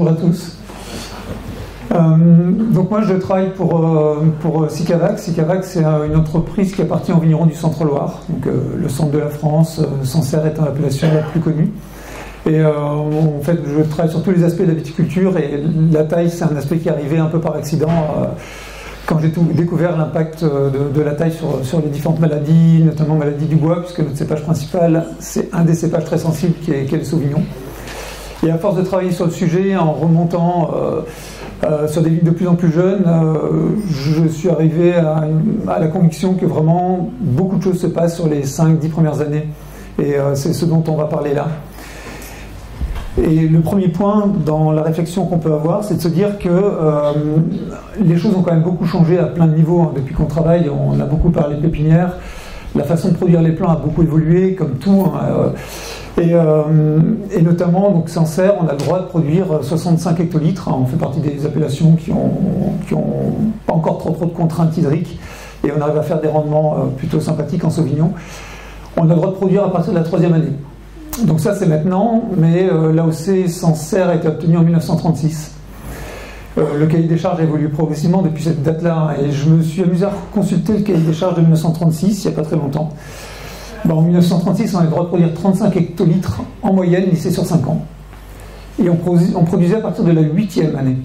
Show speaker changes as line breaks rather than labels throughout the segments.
bonjour à tous. Euh, donc moi je travaille pour, euh, pour. Sicavac c'est une entreprise qui appartient au vigneron du Centre-Loire, donc le centre de la France, Sancerre étant l'appellation la plus connue. Et en fait je travaille sur tous les aspects de la viticulture et la taille c'est un aspect qui est arrivé un peu par accident quand j'ai découvert l'impact de, la taille sur, sur, les différentes maladies, notamment maladie du bois, puisque notre cépage principal, c'est un des cépages très sensibles qui est, qui est le Sauvignon. Et à force de travailler sur le sujet, en remontant euh, euh, sur des villes de plus en plus jeunes, euh, je suis arrivé à, la conviction que vraiment beaucoup de choses se passent sur les 5-10 premières années. Et c'est ce dont on va parler là. Et le premier point dans la réflexion qu'on peut avoir, c'est de se dire que les choses ont quand même beaucoup changé à plein de niveaux. Hein. Depuis qu'on travaille, on a beaucoup parlé de pépinières. La façon de produire les plants a beaucoup évolué, comme tout. Hein. Euh, et, notamment, donc Sancerre, on a le droit de produire 65 hectolitres. On fait partie des appellations qui n'ont ont pas encore trop, trop de contraintes hydriques. Et on arrive à faire des rendements euh, plutôt sympathiques en Sauvignon. On a le droit de produire à partir de la troisième année. Donc ça, c'est maintenant, mais euh, l'AOC Sancerre a été obtenu en 1936. le cahier des charges a évolué progressivement depuis cette date-là, et je me suis amusé à consulter le cahier des charges de 1936, il n'y a pas très longtemps. En 1936, on avait le droit de produire 35 hectolitres en moyenne lissés sur 5 ans. Et on, produisait à partir de la 8e année.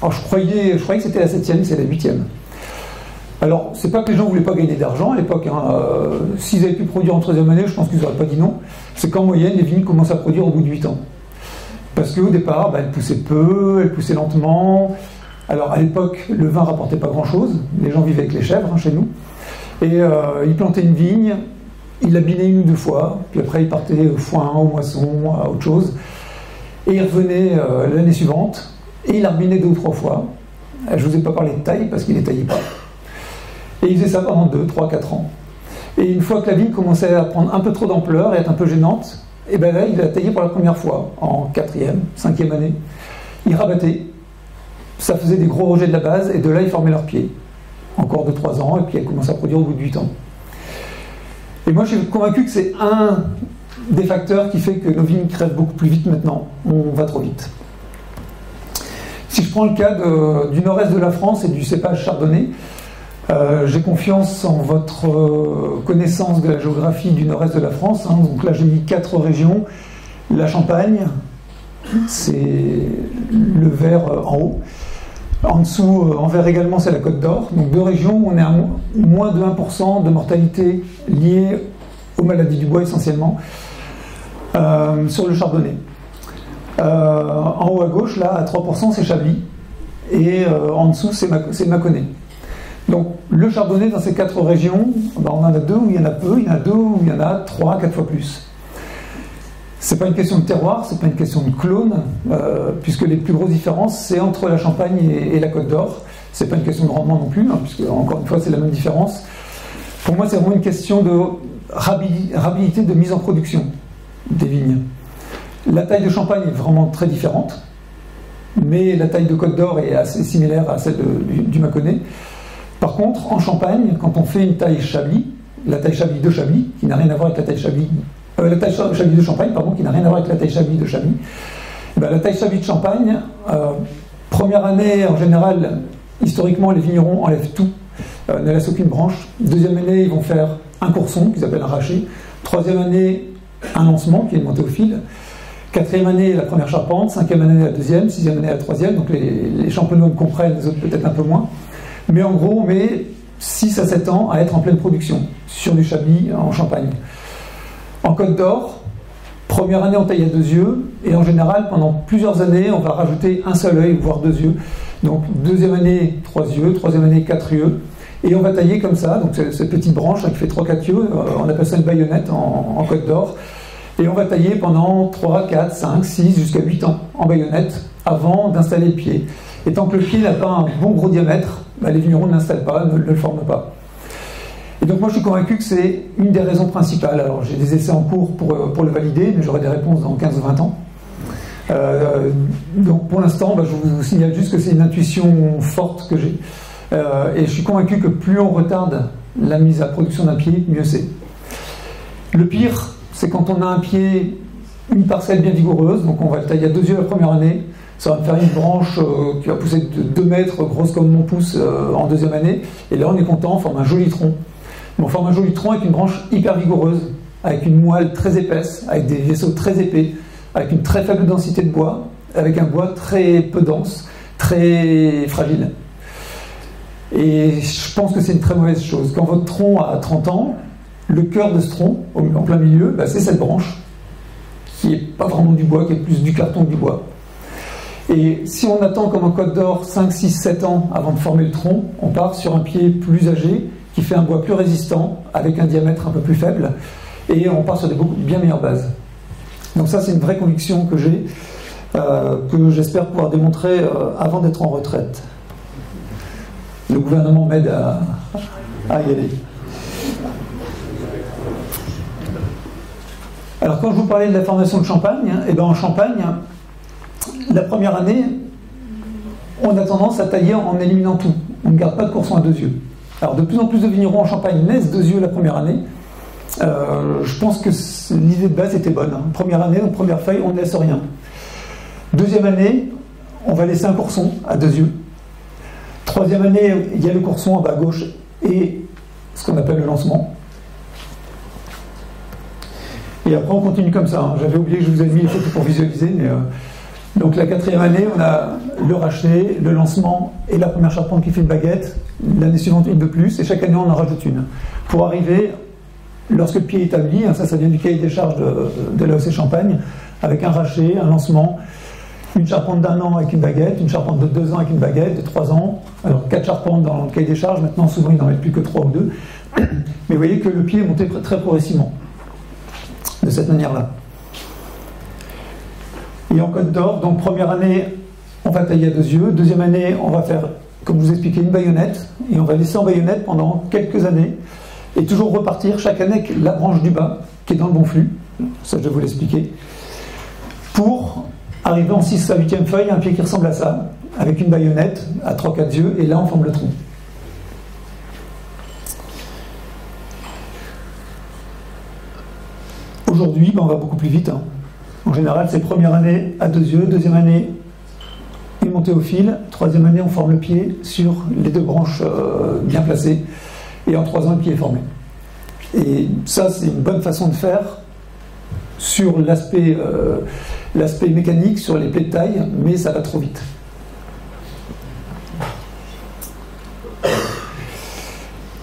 Alors je croyais, que c'était la 7e, c'est la 8e. Alors, c'est pas que les gens ne voulaient pas gagner d'argent à l'époque. Hein. Euh, s'ils avaient pu produire en 13e année, je pense qu'ils n'auraient pas dit non. C'est qu'en moyenne, les vignes commencent à produire au bout de 8 ans. Parce qu'au départ, ben, elles poussaient peu, elles poussaient lentement. Alors, à l'époque, le vin rapportait pas grand-chose. Les gens vivaient avec les chèvres hein, chez nous. Et euh, ils plantaient une vigne, il l'abîmait une ou deux fois, puis après il partait au foin, au moisson, à autre chose. Et il revenait euh, l'année suivante, et il l'abîmait deux ou trois fois. Euh, je ne vous ai pas parlé de taille parce qu'il ne taillait pas. Et il faisait ça pendant deux, trois, quatre ans. Et une fois que la vigne commençait à prendre un peu trop d'ampleur et être un peu gênante, et bien là, il l'a taillé pour la première fois, en quatrième, cinquième année. Il rabattait, ça faisait des gros rejets de la base, et de là, ils formaient leurs pieds. Encore deux, trois ans, et puis elle commence à produire au bout de huit ans. Et moi, je suis convaincu que c'est un des facteurs qui fait que nos vignes crèvent beaucoup plus vite maintenant. On va trop vite. Si je prends le cas du nord-est de la France et du cépage chardonnay, euh, j'ai confiance en votre euh, connaissance de la géographie du nord-est de la France. Hein. Donc là, j'ai mis quatre régions. La Champagne, c'est le vert euh, en haut. En dessous, euh, en vert également, c'est la Côte d'Or. Donc deux régions où on est à moins de 1% de mortalité liée aux maladies du bois essentiellement, euh, sur le chardonnay. Euh, en haut à gauche, là, à 3%, c'est Chablis. Et en dessous, c'est Mâconnais. Donc le chardonnay dans ces quatre régions, ben, on en a deux où il y en a peu, il y en a deux où il y en a trois, quatre fois plus. C'est pas une question de terroir, c'est pas une question de clone, euh, puisque les plus grosses différences, c'est entre la Champagne et, la Côte d'Or. C'est pas une question de rendement non plus, hein, puisque encore une fois, c'est la même différence. Pour moi, c'est vraiment une question de rapidité de mise en production des vignes. La taille de Champagne est vraiment très différente, mais la taille de Côte d'Or est assez similaire à celle du, du. Par contre, en Champagne, quand on fait une taille Chablis, la taille Chablis de Chablis, qui n'a rien à voir avec la taille Chablis euh, la taille Chablis de Champagne, pardon, qui n'a rien à voir avec la taille Chablis de Chablis. Eh ben, la taille Chablis de Champagne, euh, première année, en général, historiquement, les vignerons enlèvent tout, euh, ne laissent aucune branche. Deuxième année, ils vont faire un courson, qu'ils appellent un rachet. Troisième année, un lancement, qui est une montée au fil. Quatrième année, la première charpente. Cinquième année, la deuxième. Sixième année, la troisième. Donc les, les comprennent, les autres peut-être un peu moins. Mais en gros, on met 6 à 7 ans à être en pleine production sur du Chablis en Champagne. En Côte d'Or, première année on taille à deux yeux, et en général pendant plusieurs années on va rajouter un seul œil, voire deux yeux. Donc deuxième année trois yeux, troisième année quatre yeux, et on va tailler comme ça, donc cette petite branche qui fait trois quatre yeux, euh, on appelle ça une baïonnette en, Côte d'Or, et on va tailler pendant 3, 4, 5, 6, jusqu'à 8 ans en baïonnette avant d'installer le pied. Et tant que le pied n'a pas un bon gros diamètre, bah, les vignerons ne l'installent pas, ne le forment pas. Et donc moi je suis convaincu que c'est une des raisons principales. Alors j'ai des essais en cours pour, euh, pour le valider, mais j'aurai des réponses dans 15 ou 20 ans. Euh, donc pour l'instant, bah, je vous signale juste que c'est une intuition forte que j'ai. Euh, et je suis convaincu que plus on retarde la mise à production d'un pied, mieux c'est. Le pire, c'est quand on a un pied, une parcelle bien vigoureuse, donc on va le tailler à deux yeux la première année, Ça va me faire une branche qui va pousser de 2 mètres, grosse comme mon pouce, en deuxième année. Et là, on est content, on forme un joli tronc. On forme un joli tronc avec une branche hyper vigoureuse, avec une moelle très épaisse, avec des vaisseaux très épais, avec une très faible densité de bois, avec un bois très peu dense, très fragile. Et je pense que c'est une très mauvaise chose. Quand votre tronc a 30 ans, le cœur de ce tronc, en plein milieu, bah, c'est cette branche, qui n'est pas vraiment du bois, qui est plus du carton que du bois. Et si on attend comme en Côte d'Or 5, 6, 7 ans avant de former le tronc, on part sur un pied plus âgé, qui fait un bois plus résistant, avec un diamètre un peu plus faible, et on part sur des beaucoup bien meilleures bases. Donc ça, c'est une vraie conviction que j'ai, euh, que j'espère pouvoir démontrer euh, avant d'être en retraite. Le gouvernement m'aide à, y aller. Alors quand je vous parlais de la formation de champagne, et eh ben en Champagne, la première année, on a tendance à tailler en éliminant tout. On ne garde pas de courson à deux yeux. Alors de plus en plus de vignerons en Champagne naissent deux yeux la première année. Euh, je pense que l'idée de base était bonne. Hein. Première année, donc première feuille, on ne laisse rien. Deuxième année, on va laisser un courson à deux yeux. Troisième année, il y a le courson en bas à gauche et ce qu'on appelle le lancement. Et après, on continue comme ça. Hein. J'avais oublié que je vous ai mis les photos pour visualiser, mais euh, donc la quatrième année, on a le rachet, le lancement et la première charpente qui fait une baguette. L'année suivante, une de plus. Et chaque année, on en rajoute une. Pour arriver, lorsque le pied est établi, hein, ça, ça vient du cahier des charges de, l'AOC Champagne, avec un rachet, un lancement, une charpente d'un an avec une baguette, une charpente de deux ans avec une baguette, de trois ans. Alors quatre charpentes dans le cahier des charges, maintenant souvent ils n'en mettent plus que trois ou deux. Mais vous voyez que le pied est monté très progressivement, de cette manière-là et en Côte d'Or. Donc première année, on va tailler à deux yeux. Deuxième année, on va faire, comme vous expliquez, une baïonnette. Et on va laisser en baïonnette pendant quelques années. Et toujours repartir chaque année avec la branche du bas, qui est dans le bon flux. Ça, je vais vous l'expliquer. Pour arriver en 6 à 8e feuille, un pied qui ressemble à ça, avec une baïonnette à 3-4 yeux. Et là, on forme le tronc. Aujourd'hui, ben, on va beaucoup plus vite. Hein. En général, c'est première année à deux yeux, deuxième année, une montée au fil, troisième année, on forme le pied sur les deux branches euh, bien placées, et en trois ans, le pied est formé. Et ça, c'est une bonne façon de faire sur l'aspect euh, mécanique, sur les plaies de taille, mais ça va trop vite.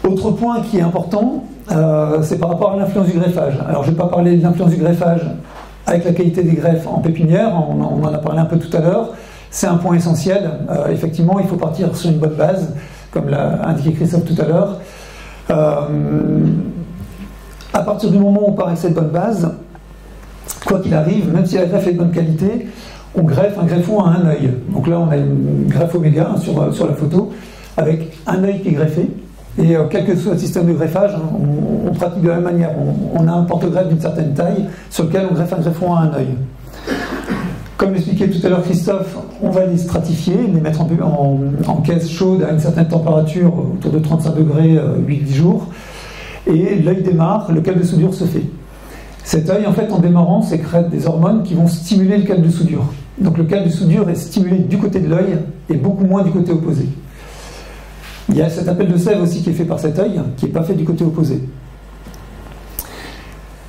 Autre point qui est important, euh, c'est par rapport à l'influence du greffage. Alors, je ne vais pas parler de l'influence du greffage avec la qualité des greffes en pépinière, on, en a parlé un peu tout à l'heure, c'est un point essentiel. Euh, effectivement, il faut partir sur une bonne base, comme l'a indiqué Christophe tout à l'heure. Euh, à partir du moment où on part avec cette bonne base, quoi qu'il arrive, même si la greffe est de bonne qualité, on greffe un greffon à un œil. Donc là, on a une greffe oméga sur, sur la photo, avec un œil qui est greffé. Et euh, quel que soit le système de greffage, hein, on, pratique de la même manière. On, a un porte-greffe d'une certaine taille sur lequel on greffe un greffon à un œil. Comme l'expliquait tout à l'heure Christophe, on va les stratifier, les mettre en, caisse chaude à une certaine température, autour de 35 degrés, 8-10 euh, jours. Et l'œil démarre, le câble de soudure se fait. Cet œil, en fait, en démarrant, sécrète des hormones qui vont stimuler le câble de soudure. Donc le câble de soudure est stimulé du côté de l'œil et beaucoup moins du côté opposé. Il y a cet appel de sève aussi qui est fait par cet œil, qui n'est pas fait du côté opposé.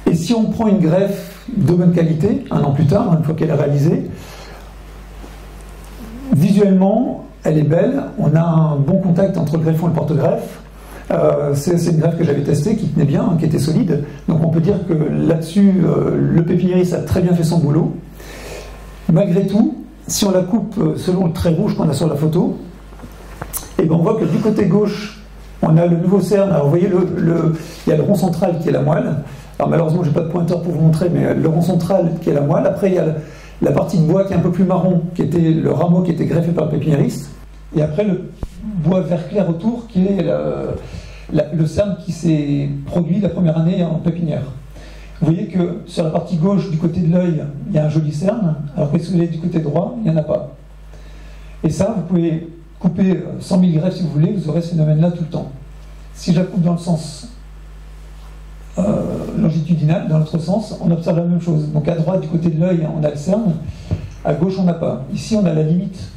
Et si on prend une greffe de bonne qualité, un an plus tard, une fois qu'elle est réalisée, visuellement, elle est belle, on a un bon contact entre le greffon et le porte-greffe. Euh, c'est une greffe que j'avais testée, qui tenait bien, qui était solide. Donc on peut dire que là-dessus, euh, le pépiniériste a très bien fait son boulot. Malgré tout, si on la coupe euh, selon le trait rouge qu'on a sur la photo, et bien on voit que du côté gauche, on a le nouveau cerne. Alors vous voyez, le, il y a le rond central qui est la moelle. Alors malheureusement, je n'ai pas de pointeur pour vous montrer, mais le rond central qui est la moelle. Après, il y a la partie de bois qui est un peu plus marron, qui était le rameau qui était greffé par le pépiniériste. Et après, le bois vert clair autour, qui est le cerne qui s'est produit la première année en pépinière. Vous voyez que sur la partie gauche, du côté de l'œil, il y a un joli cerne, alors que si vous du côté droit, il n'y en a pas. Et ça, vous pouvez couper 100 000 greffes si vous voulez, vous aurez ce phénomène-là tout le temps. Si je la coupe dans le sens euh, longitudinal, dans l'autre sens, on observe la même chose. Donc à droite, du côté de l'œil, on a le cerne. À gauche, on n'a pas. Ici, on a la limite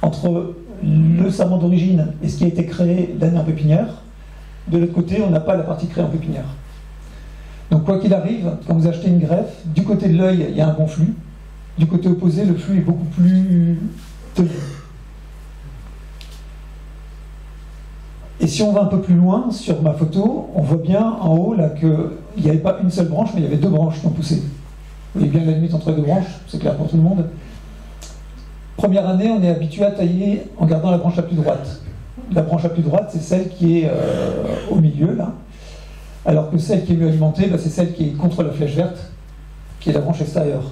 entre le serment d'origine et ce qui a été créé l'année en pépinière. De l'autre côté, on n'a pas la partie créée en pépinière. Donc quoi qu'il arrive, quand vous achetez une greffe, du côté de l'œil, il y a un bon flux. Du côté opposé, le flux est beaucoup plus tenu. Et si on va un peu plus loin, sur ma photo, on voit bien en haut là qu'il n'y avait pas une seule branche, mais il y avait deux branches qui ont poussé. Vous voyez bien la limite entre les deux branches, c'est clair pour tout le monde. Première année, on est habitué à tailler en gardant la branche la plus droite. La branche la plus droite, c'est celle qui est euh, au milieu, là. Alors que celle qui est mieux alimentée, bah, c'est celle qui est contre la flèche verte, qui est la branche extérieure.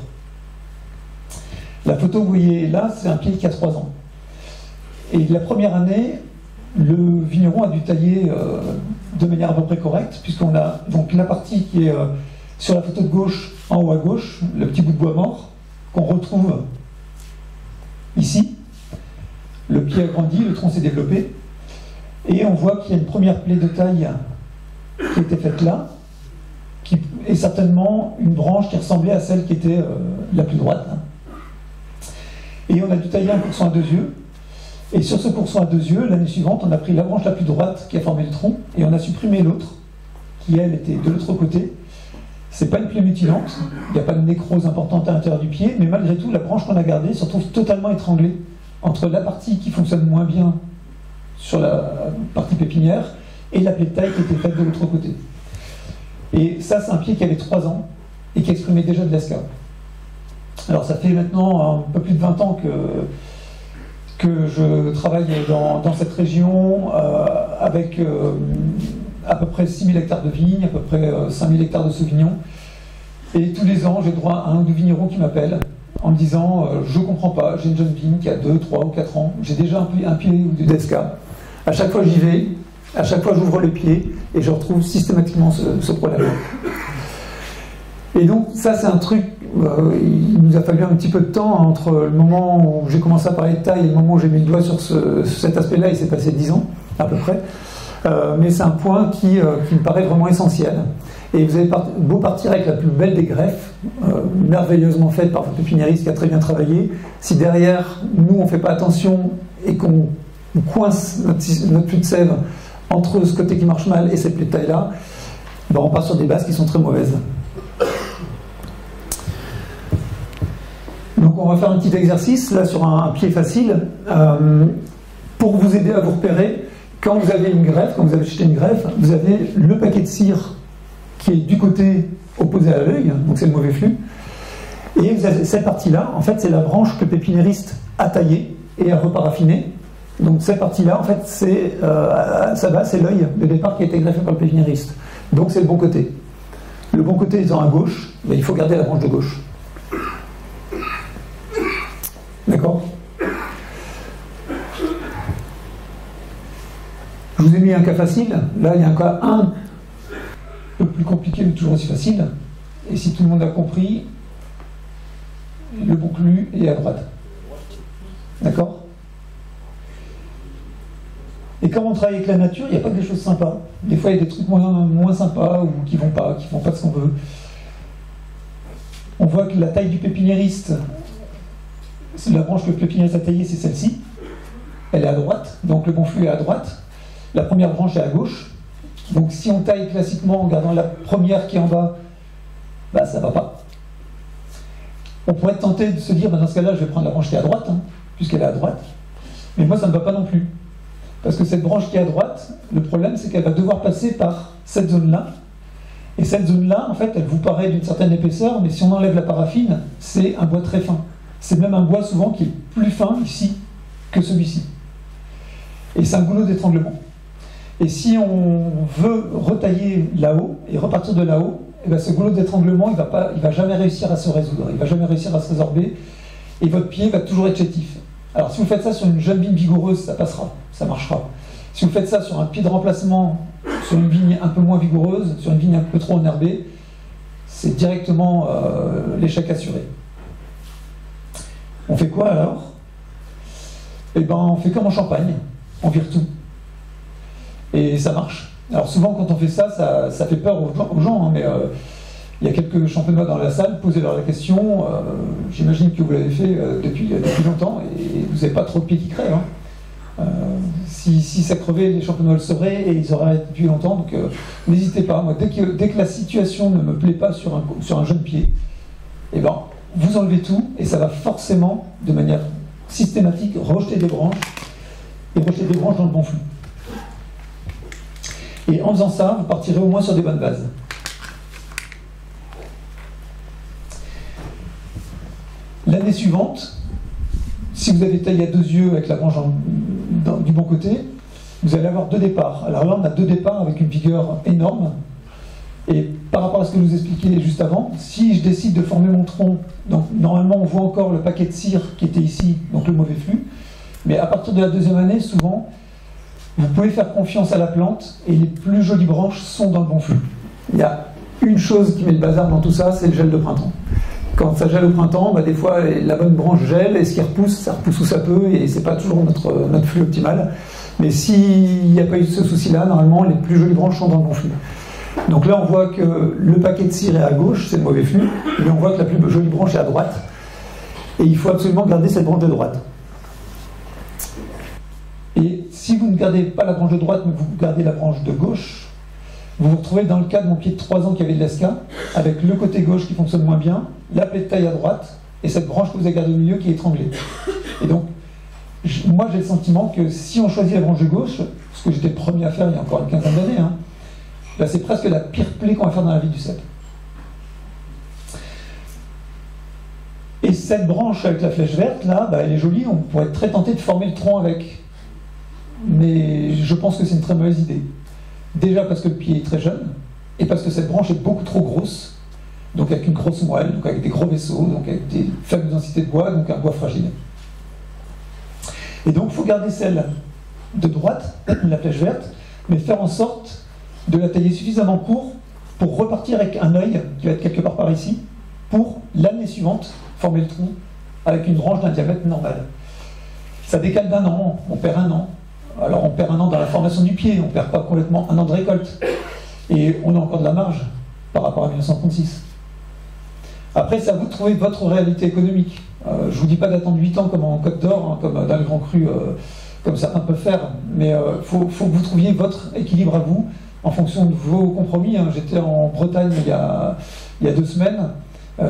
La photo que vous voyez là, c'est un pied qui a 3 ans. Et la première année, le vigneron a dû tailler euh, de manière à peu près correcte, puisqu'on a donc la partie qui est euh, sur la photo de gauche, en haut à gauche, le petit bout de bois mort, qu'on retrouve Ici, le pied a grandi, le tronc s'est développé, et on voit qu'il y a une première plaie de taille qui été faite là, qui est certainement une branche qui ressemblait à celle qui était euh, la plus droite. Et on a dû tailler un courson à deux yeux. Et sur ce courson à deux yeux, l'année suivante, on a pris la branche la plus droite qui a formé le tronc, et on a supprimé l'autre, qui elle était de l'autre côté, c'est pas une plaie mutilante, il n'y a pas de nécrose importante à l'intérieur du pied, mais malgré tout, la branche qu'on a gardée se retrouve totalement étranglée entre la partie qui fonctionne moins bien sur la partie pépinière et la plaie de taille qui était faite de l'autre côté. Et ça, c'est un pied qui avait 3 ans et qui exprimait déjà de l'escape. Alors, ça fait maintenant un peu plus de 20 ans que, que je travaille dans, cette région euh, avec. Euh, à peu près 6000 hectares de vignes, à peu près 5000 euh, hectares de sauvignons. Et tous les ans, j'ai droit à un de vignerons qui m'appelle en me disant Je comprends pas, j'ai une jeune vigne qui a 2, 3 ou 4 ans, j'ai déjà un, pied ou du desca. À chaque fois, j'y vais, à chaque fois, j'ouvre le pied et je retrouve systématiquement ce, problème. Et donc, ça, c'est un truc. Euh, il nous a fallu un petit peu de temps entre le moment où j'ai commencé à parler de taille et le moment où j'ai mis le doigt sur, cet aspect-là, il s'est passé 10 ans, à peu près. Euh, mais c'est un point qui, euh, qui, me paraît vraiment essentiel. Et vous avez beau partir avec la plus belle des greffes, merveilleusement faite par votre pépiniériste qui a très bien travaillé, si derrière, nous, on ne fait pas attention et qu'on coince notre, notre, de sève entre ce côté qui marche mal et cette de taille-là, ben on part sur des bases qui sont très mauvaises. Donc on va faire un petit exercice, là sur un, pied facile, pour vous aider à vous repérer. Quand vous avez une greffe, quand vous avez acheté une greffe, vous avez le paquet de cire qui est du côté opposé à l'œil, donc c'est le mauvais flux. Et vous avez cette partie-là, en fait, c'est la branche que le pépinériste a taillée et a reparaffinée. Donc cette partie-là, en fait, c'est euh, ça va, c'est l'œil de départ qui a été greffé par le pépinériste. Donc c'est le bon côté. Le bon côté étant à gauche, mais il faut garder la branche de gauche. D'accord Je vous ai mis un cas facile. Là, il y a un cas un peu plus compliqué, mais toujours aussi facile. Et si tout le monde a compris, le bouclu est à droite. D'accord Et quand on travaille avec la nature, il n'y a pas que des choses sympas. Des fois, il y a des trucs moins, sympas ou qui vont pas, qui vont pas ce qu'on veut. On voit que la taille du pépiniériste, la branche que le pépiniériste a taillée, c'est celle-ci. Elle est à droite, donc le bon flux est à droite. La première branche est à gauche. Donc si on taille classiquement en gardant la première qui est en bas, bah ça va pas. On pourrait être tenté de se dire, bah, dans ce cas-là, je vais prendre la branche qui est à droite, hein, puisqu'elle est à droite. Mais moi, ça ne va pas non plus. Parce que cette branche qui est à droite, le problème, c'est qu'elle va devoir passer par cette zone-là. Et cette zone-là, en fait, elle vous paraît d'une certaine épaisseur, mais si on enlève la paraffine, c'est un bois très fin. C'est même un bois souvent qui est plus fin ici que celui-ci. Et c'est un goulot d'étranglement. Et si on veut retailler là-haut et repartir de là-haut, eh ben, ce goulot d'étranglement, il ne va, va jamais réussir à se résoudre, il ne va jamais réussir à se résorber, et votre pied va toujours être chétif. Alors si vous faites ça sur une jeune vigne vigoureuse, ça passera, ça marchera. Si vous faites ça sur un pied de remplacement, sur une vigne un peu moins vigoureuse, sur une vigne un peu trop enherbée, c'est directement euh, l'échec assuré. On fait quoi alors? Eh ben, on fait comme en Champagne, on vire tout. Et ça marche. Alors souvent quand on fait ça, ça, fait peur aux gens, hein, mais euh, il y a quelques champenois dans la salle, posez-leur la question. Euh, j'imagine que vous l'avez fait euh, depuis, depuis, longtemps et vous n'avez pas trop de pieds qui crèvent. Hein. Euh, si, ça crevait, les champenois le sauraient et ils auraient depuis longtemps. Donc n'hésitez pas. Moi, dès que, dès que la situation ne me plaît pas sur un, sur un jeune pied, eh ben, vous enlevez tout et ça va forcément, de manière systématique, rejeter des branches et rejeter des branches dans le bon flux. Et en faisant ça, vous partirez au moins sur des bonnes bases. L'année suivante, si vous avez taillé à deux yeux avec la branche du bon côté, vous allez avoir deux départs. Alors là, on a deux départs avec une vigueur énorme. Et par rapport à ce que vous expliquiez juste avant, si je décide de former mon tronc, donc normalement on voit encore le paquet de cire qui était ici, donc le mauvais flux, mais à partir de la deuxième année, souvent, vous pouvez faire confiance à la plante et les plus jolies branches sont dans le bon flux. Il y a une chose qui met le bazar dans tout ça, c'est le gel de printemps. Quand ça gèle au printemps, bah, des fois la bonne branche gèle et ce qui repousse, ça repousse où ça peut et c'est pas toujours notre, notre flux optimal. Mais s'il n'y a pas eu ce souci-là, normalement les plus jolies branches sont dans le bon flux. Donc là, on voit que le paquet de cire est à gauche, c'est le mauvais flux, et on voit que la plus jolie branche est à droite. Et il faut absolument garder cette branche de droite. Et si vous ne gardez pas la branche de droite, mais vous gardez la branche de gauche, vous vous retrouvez dans le cas de mon pied de 3 ans qui avait de l'esca, avec le côté gauche qui fonctionne moins bien, la plaie de taille à droite, et cette branche que vous avez gardée au milieu qui est étranglée. Et donc, moi j'ai le sentiment que si on choisit la branche de gauche, ce que j'étais le premier à faire il y a encore une quinzaine d'années, hein, là c'est presque la pire plaie qu'on va faire dans la vie du cèpe. Et cette branche avec la flèche verte, là, bah, elle est jolie, on pourrait être très tenté de former le tronc avec. Mais je pense que c'est une très mauvaise idée. Déjà parce que le pied est très jeune, et parce que cette branche est beaucoup trop grosse, donc avec une grosse moelle, donc avec des gros vaisseaux, donc avec des faibles densités de bois, donc un bois fragile. Et donc il faut garder celle de droite, la flèche verte, mais faire en sorte de la tailler suffisamment court pour repartir avec un œil qui va être quelque part par ici, pour l'année suivante former le trou avec une branche d'un diamètre normal. Ça décale d'un an, on perd un an, alors on perd un an dans la formation du pied, on perd pas complètement un an de récolte. Et on a encore de la marge par rapport à 1936. Après, c'est à vous de trouver votre réalité économique. Euh, je ne vous dis pas d'attendre 8 ans comme en Côte d'Or, hein, comme dans le Grand Cru, euh, comme certains peuvent faire, mais il euh, faut, que vous trouviez votre équilibre à vous en fonction de vos compromis. Hein. J'étais en Bretagne il y a, deux semaines.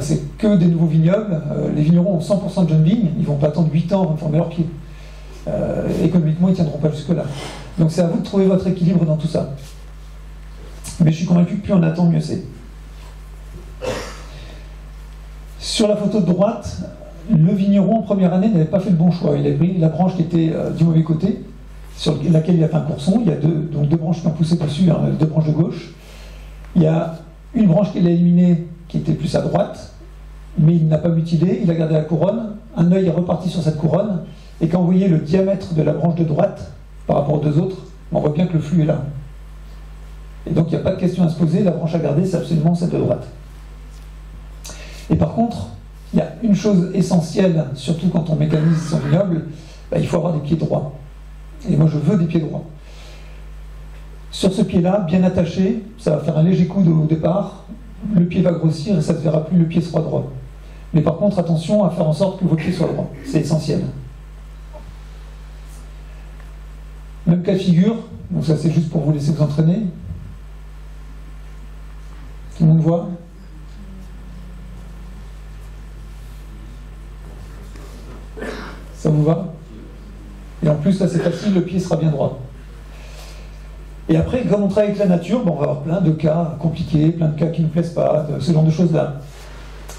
c'est que des nouveaux vignobles. les vignerons ont 100% de jeunes. Ils ne vont pas attendre 8 ans avant de former leur pied. Euh, économiquement, ils ne tiendront pas jusque-là. Donc c'est à vous de trouver votre équilibre dans tout ça. Mais je suis convaincu que plus on attend, mieux c'est. Sur la photo de droite, le vigneron en première année n'avait pas fait le bon choix. Il a pris la branche qui était euh, du mauvais côté, sur laquelle il a fait un courson. Il y a deux, donc deux branches qui ont poussé dessus, hein, deux branches de gauche. Il y a une branche qu'il a éliminée qui était plus à droite, mais il n'a pas mutilé. Il a gardé la couronne. Un œil est reparti sur cette couronne. Et quand vous voyez le diamètre de la branche de droite par rapport aux deux autres, on voit bien que le flux est là. Et donc il n'y a pas de question à se poser, la branche à garder, c'est absolument celle de droite. Et par contre, il y a une chose essentielle, surtout quand on mécanise son vignoble, bah, il faut avoir des pieds droits. Et moi je veux des pieds droits. Sur ce pied-là, bien attaché, ça va faire un léger coup au départ, le pied va grossir et ça ne verra plus, le pied sera droit. Mais par contre, attention à faire en sorte que votre pied soit droit. C'est essentiel. Même cas de figure, donc ça c'est juste pour vous laisser vous entraîner. Tout le monde voit? Ça vous va? Et en plus, là c'est facile, le pied sera bien droit. Et après, comme on travaille avec la nature, on va avoir plein de cas compliqués, plein de cas qui ne nous plaisent pas, ce genre de choses-là.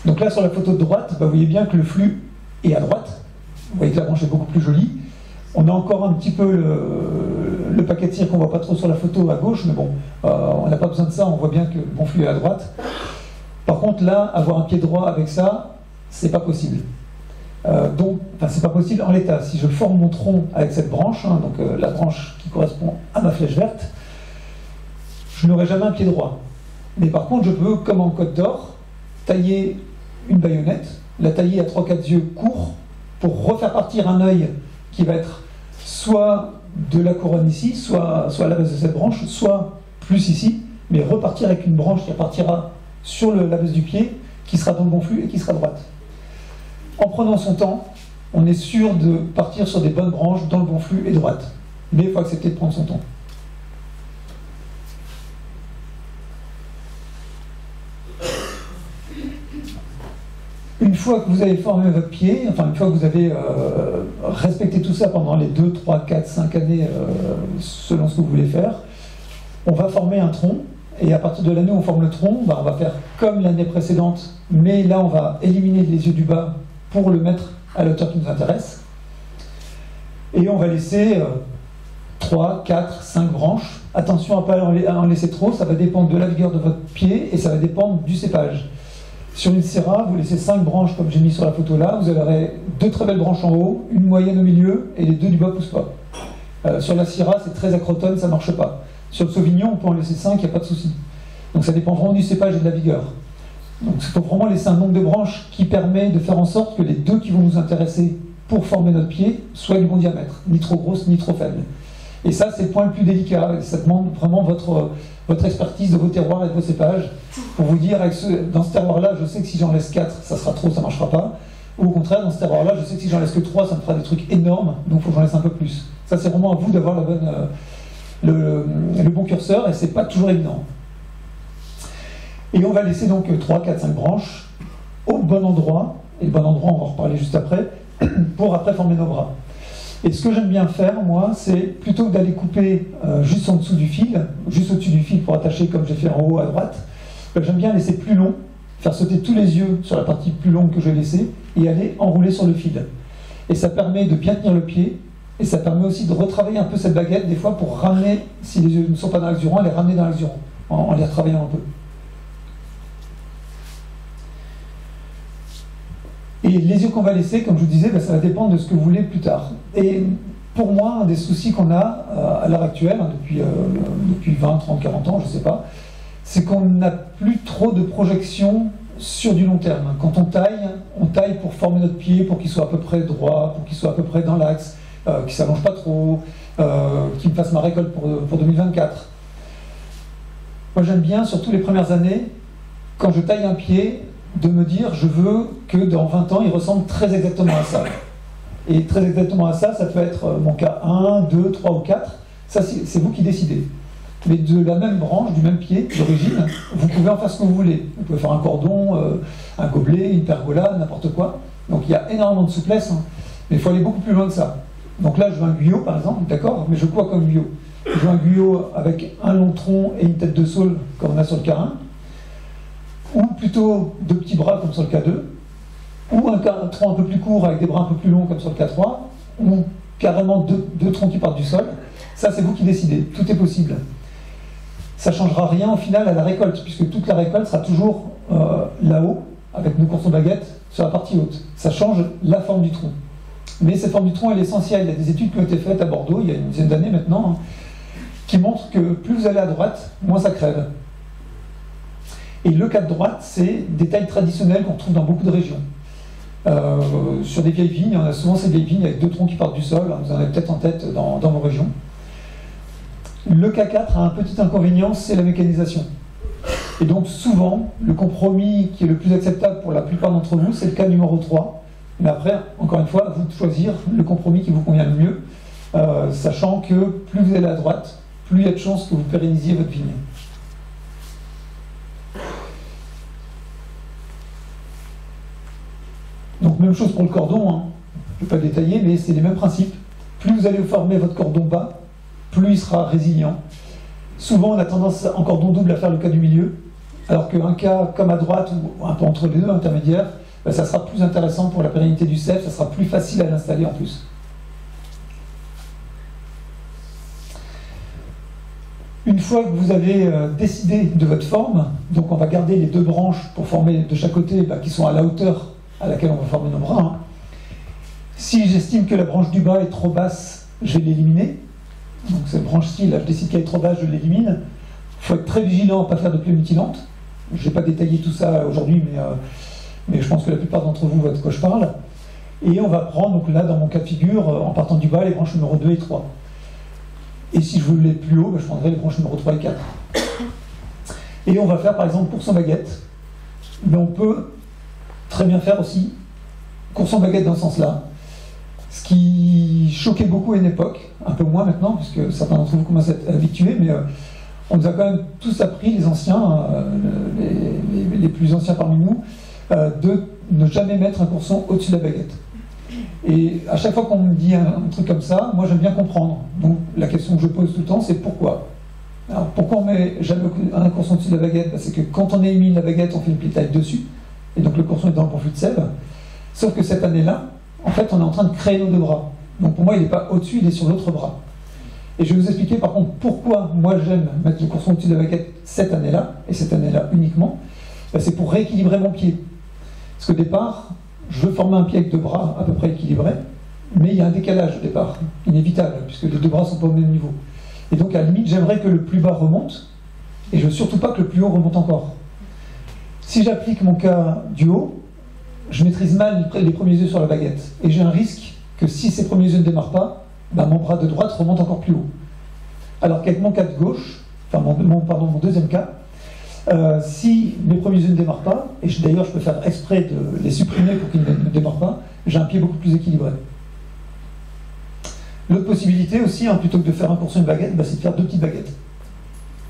Donc là, sur la photo de droite, bah, vous voyez bien que le flux est à droite. Vous voyez que la branche est beaucoup plus jolie. On a encore un petit peu le, paquet de cire qu'on voit pas trop sur la photo à gauche, mais bon, euh, on n'a pas besoin de ça, on voit bien que le bon flux est à droite. Par contre, là, avoir un pied droit avec ça, c'est pas possible. Euh, donc, enfin, c'est pas possible en l'état. Si je forme mon tronc avec cette branche, hein, donc euh, la branche qui correspond à ma flèche verte, je n'aurai jamais un pied droit. Mais par contre, je peux, comme en Côte d'Or, tailler une baïonnette, la tailler à 3-4 yeux courts pour refaire partir un œil qui va être soit de la couronne ici, soit, à la base de cette branche, soit plus ici, mais repartir avec une branche qui repartira sur la base du pied qui sera dans le bon flux et qui sera droite. En prenant son temps, on est sûr de partir sur des bonnes branches dans le bon flux et droite. Mais il faut accepter de prendre son temps. Une fois que vous avez formé votre pied, enfin une fois que vous avez euh, respecté tout ça pendant les 2, 3, 4, 5 années, euh, selon ce que vous voulez faire, on va former un tronc. Et à partir de l'année où on forme le tronc, bah, on va faire comme l'année précédente, mais là on va éliminer les yeux du bas pour le mettre à l'auteur qui nous intéresse. Et on va laisser 3, 4, 5 branches. Attention à ne pas en laisser trop, ça va dépendre de la vigueur de votre pied et ça va dépendre du cépage. Sur une Syrah, vous laissez 5 branches comme j'ai mis sur la photo là, vous aurez deux très belles branches en haut, une moyenne au milieu et les deux du bas poussent pas. Euh, sur la Syrah, c'est très acrotone, ça ne marche pas. Sur le Sauvignon, on peut en laisser 5, il n'y a pas de souci. Donc ça dépend vraiment du cépage et de la vigueur. Donc il faut vraiment laisser un nombre de branches qui permet de faire en sorte que les deux qui vont nous intéresser pour former notre pied soient du bon diamètre, ni trop grosses ni trop faibles. Et ça, c'est le point le plus délicat. ça demande vraiment votre, votre expertise de vos terroirs et de vos cépages pour vous dire, dans ce terroir-là, je sais que si j'en laisse 4, ça sera trop, ça ne marchera pas. Ou au contraire, dans ce terroir-là, je sais que si j'en laisse que 3, ça me fera des trucs énormes, donc il faut que j'en laisse un peu plus. Ça, c'est vraiment à vous d'avoir euh, le, bon curseur, et c'est pas toujours évident. Et on va laisser donc 3, 4, 5 branches au bon endroit, et le bon endroit, on va en reparler juste après, pour après former nos bras. Et ce que j'aime bien faire, moi, c'est plutôt que d'aller couper euh, juste en dessous du fil, juste au-dessus du fil pour attacher comme j'ai fait en haut à droite, ben, j'aime bien laisser plus long, faire sauter tous les yeux sur la partie plus longue que je vais laisser et aller enrouler sur le fil. Et ça permet de bien tenir le pied et ça permet aussi de retravailler un peu cette baguette des fois pour ramener, si les yeux ne sont pas dans l'axe les ramener dans l'axe en, en les retravaillant un peu. Et les yeux qu'on va laisser, comme je vous disais, ben, ça va dépendre de ce que vous voulez plus tard. Et pour moi, un des soucis qu'on a euh, à l'heure actuelle, hein, depuis, euh, depuis 20, 30, 40 ans, je ne sais pas, c'est qu'on n'a plus trop de projections sur du long terme. Quand on taille, on taille pour former notre pied, pour qu'il soit à peu près droit, pour qu'il soit à peu près dans l'axe, euh, qu'il ne s'allonge pas trop, qu'il me fasse ma récolte pour 2024. Moi j'aime bien, surtout les premières années, quand je taille un pied, de me dire je veux que dans 20 ans il ressemble très exactement à ça. Et très exactement à ça, ça peut être euh, mon cas 1, 2, 3 ou 4. Ça, c'est vous qui décidez. Mais de la même branche, du même pied, d'origine, vous pouvez en faire ce que vous voulez. Vous pouvez faire un cordon, euh, un gobelet, une pergola, n'importe quoi. Donc il y a énormément de souplesse, hein. mais il faut aller beaucoup plus loin que ça. Donc là, je veux un guyot, par exemple, d'accord, mais je vois comme guyot Je veux un guyot avec un long tronc et une tête de saule, comme on a sur le carin ou plutôt deux petits bras comme sur le K2, ou un, tronc un peu plus court avec des bras un peu plus longs comme sur le K3, ou carrément deux, troncs qui partent du sol. Ça, c'est vous qui décidez. Tout est possible. Ça ne changera rien au final à la récolte, puisque toute la récolte sera toujours euh, là-haut, avec nos courses baguettes, sur la partie haute. Ça change la forme du tronc. Mais cette forme du tronc, elle est essentielle. Il y a des études qui ont été faites à Bordeaux, il y a une dizaine d'années maintenant, hein, qui montrent que plus vous allez à droite, moins ça crève. Et le cas de droite, c'est des tailles traditionnelles qu'on trouve dans beaucoup de régions. Euh, sur des vieilles vignes, on a souvent ces vieilles vignes avec deux troncs qui partent du sol, vous en avez peut-être en tête dans, dans vos régions. Le K4 a un petit inconvénient, c'est la mécanisation. Et donc souvent, le compromis qui est le plus acceptable pour la plupart d'entre vous, c'est le cas numéro 3. Mais après, encore une fois, à vous de choisir le compromis qui vous convient le mieux, euh, sachant que plus vous allez à droite, plus il y a de chances que vous pérennisiez votre vigne. Donc même chose pour le cordon, hein. je ne vais pas détailler, mais c'est les mêmes principes. Plus vous allez former votre cordon bas, plus il sera résilient. Souvent on a tendance en cordon double à faire le cas du milieu, alors qu'un cas comme à droite ou un peu entre les deux, intermédiaire, ben, ça sera plus intéressant pour la pérennité du cep, ça sera plus facile à l'installer en plus. Une fois que vous avez euh, décidé de votre forme, donc on va garder les deux branches pour former de chaque côté ben, qui sont à la hauteur à laquelle on va former nos bras. Hein. Si j'estime que la branche du bas est trop basse, je vais l'éliminer. Donc cette branche-ci, là, je décide qu'elle est trop basse, je l'élimine. Il faut être très vigilant à ne pas faire de plaies mutilantes. Je ne vais pas détailler tout ça aujourd'hui, mais, euh, mais je pense que la plupart d'entre vous voient de quoi je parle. Et on va prendre, donc là, dans mon cas de figure, euh, en partant du bas, les branches numéro 2 et 3. Et si je voulais plus haut, ben, je prendrai les branches numéro 3 et 4. Et on va faire, par exemple, pour son baguette, mais on peut très bien faire aussi courson baguette dans ce sens-là. Ce qui choquait beaucoup à une époque, un peu moins maintenant, puisque certains d'entre vous commencent à être habitués, mais euh, on nous a quand même tous appris, les anciens, euh, les, plus anciens parmi nous, euh, de ne jamais mettre un courson au-dessus de la baguette. Et à chaque fois qu'on me dit un, truc comme ça, moi j'aime bien comprendre. Donc la question que je pose tout le temps, c'est pourquoi? Alors pourquoi on met jamais un courson au-dessus de la baguette? C'est que quand on élimine la baguette, on fait une pile dessus, et donc le courson est dans le conflit de sève. Sauf que cette année-là, en fait, on est en train de créer nos deux bras. Donc pour moi, il n'est pas au-dessus, il est sur l'autre bras. Et je vais vous expliquer par contre pourquoi moi j'aime mettre le courson au-dessus de la baguette cette année-là, et cette année-là uniquement. Bah, c'est pour rééquilibrer mon pied. Parce qu'au départ, je veux former un pied avec deux bras à peu près équilibrés, mais il y a un décalage au départ, inévitable, puisque les deux bras sont pas au même niveau. Et donc à la limite, j'aimerais que le plus bas remonte, et je veux surtout pas que le plus haut remonte encore. Si j'applique mon cas du haut, je maîtrise mal les premiers yeux sur la baguette. Et j'ai un risque que si ces premiers yeux ne démarrent pas, bah, mon bras de droite remonte encore plus haut. Alors qu'avec mon cas de gauche, enfin mon, pardon, mon deuxième cas, euh, si mes premiers yeux ne démarrent pas, et d'ailleurs je peux faire exprès de les supprimer pour qu'ils ne, démarrent pas, j'ai un pied beaucoup plus équilibré. L'autre possibilité aussi, hein, plutôt que de faire un courson et une baguette, bah, c'est de faire deux petites baguettes.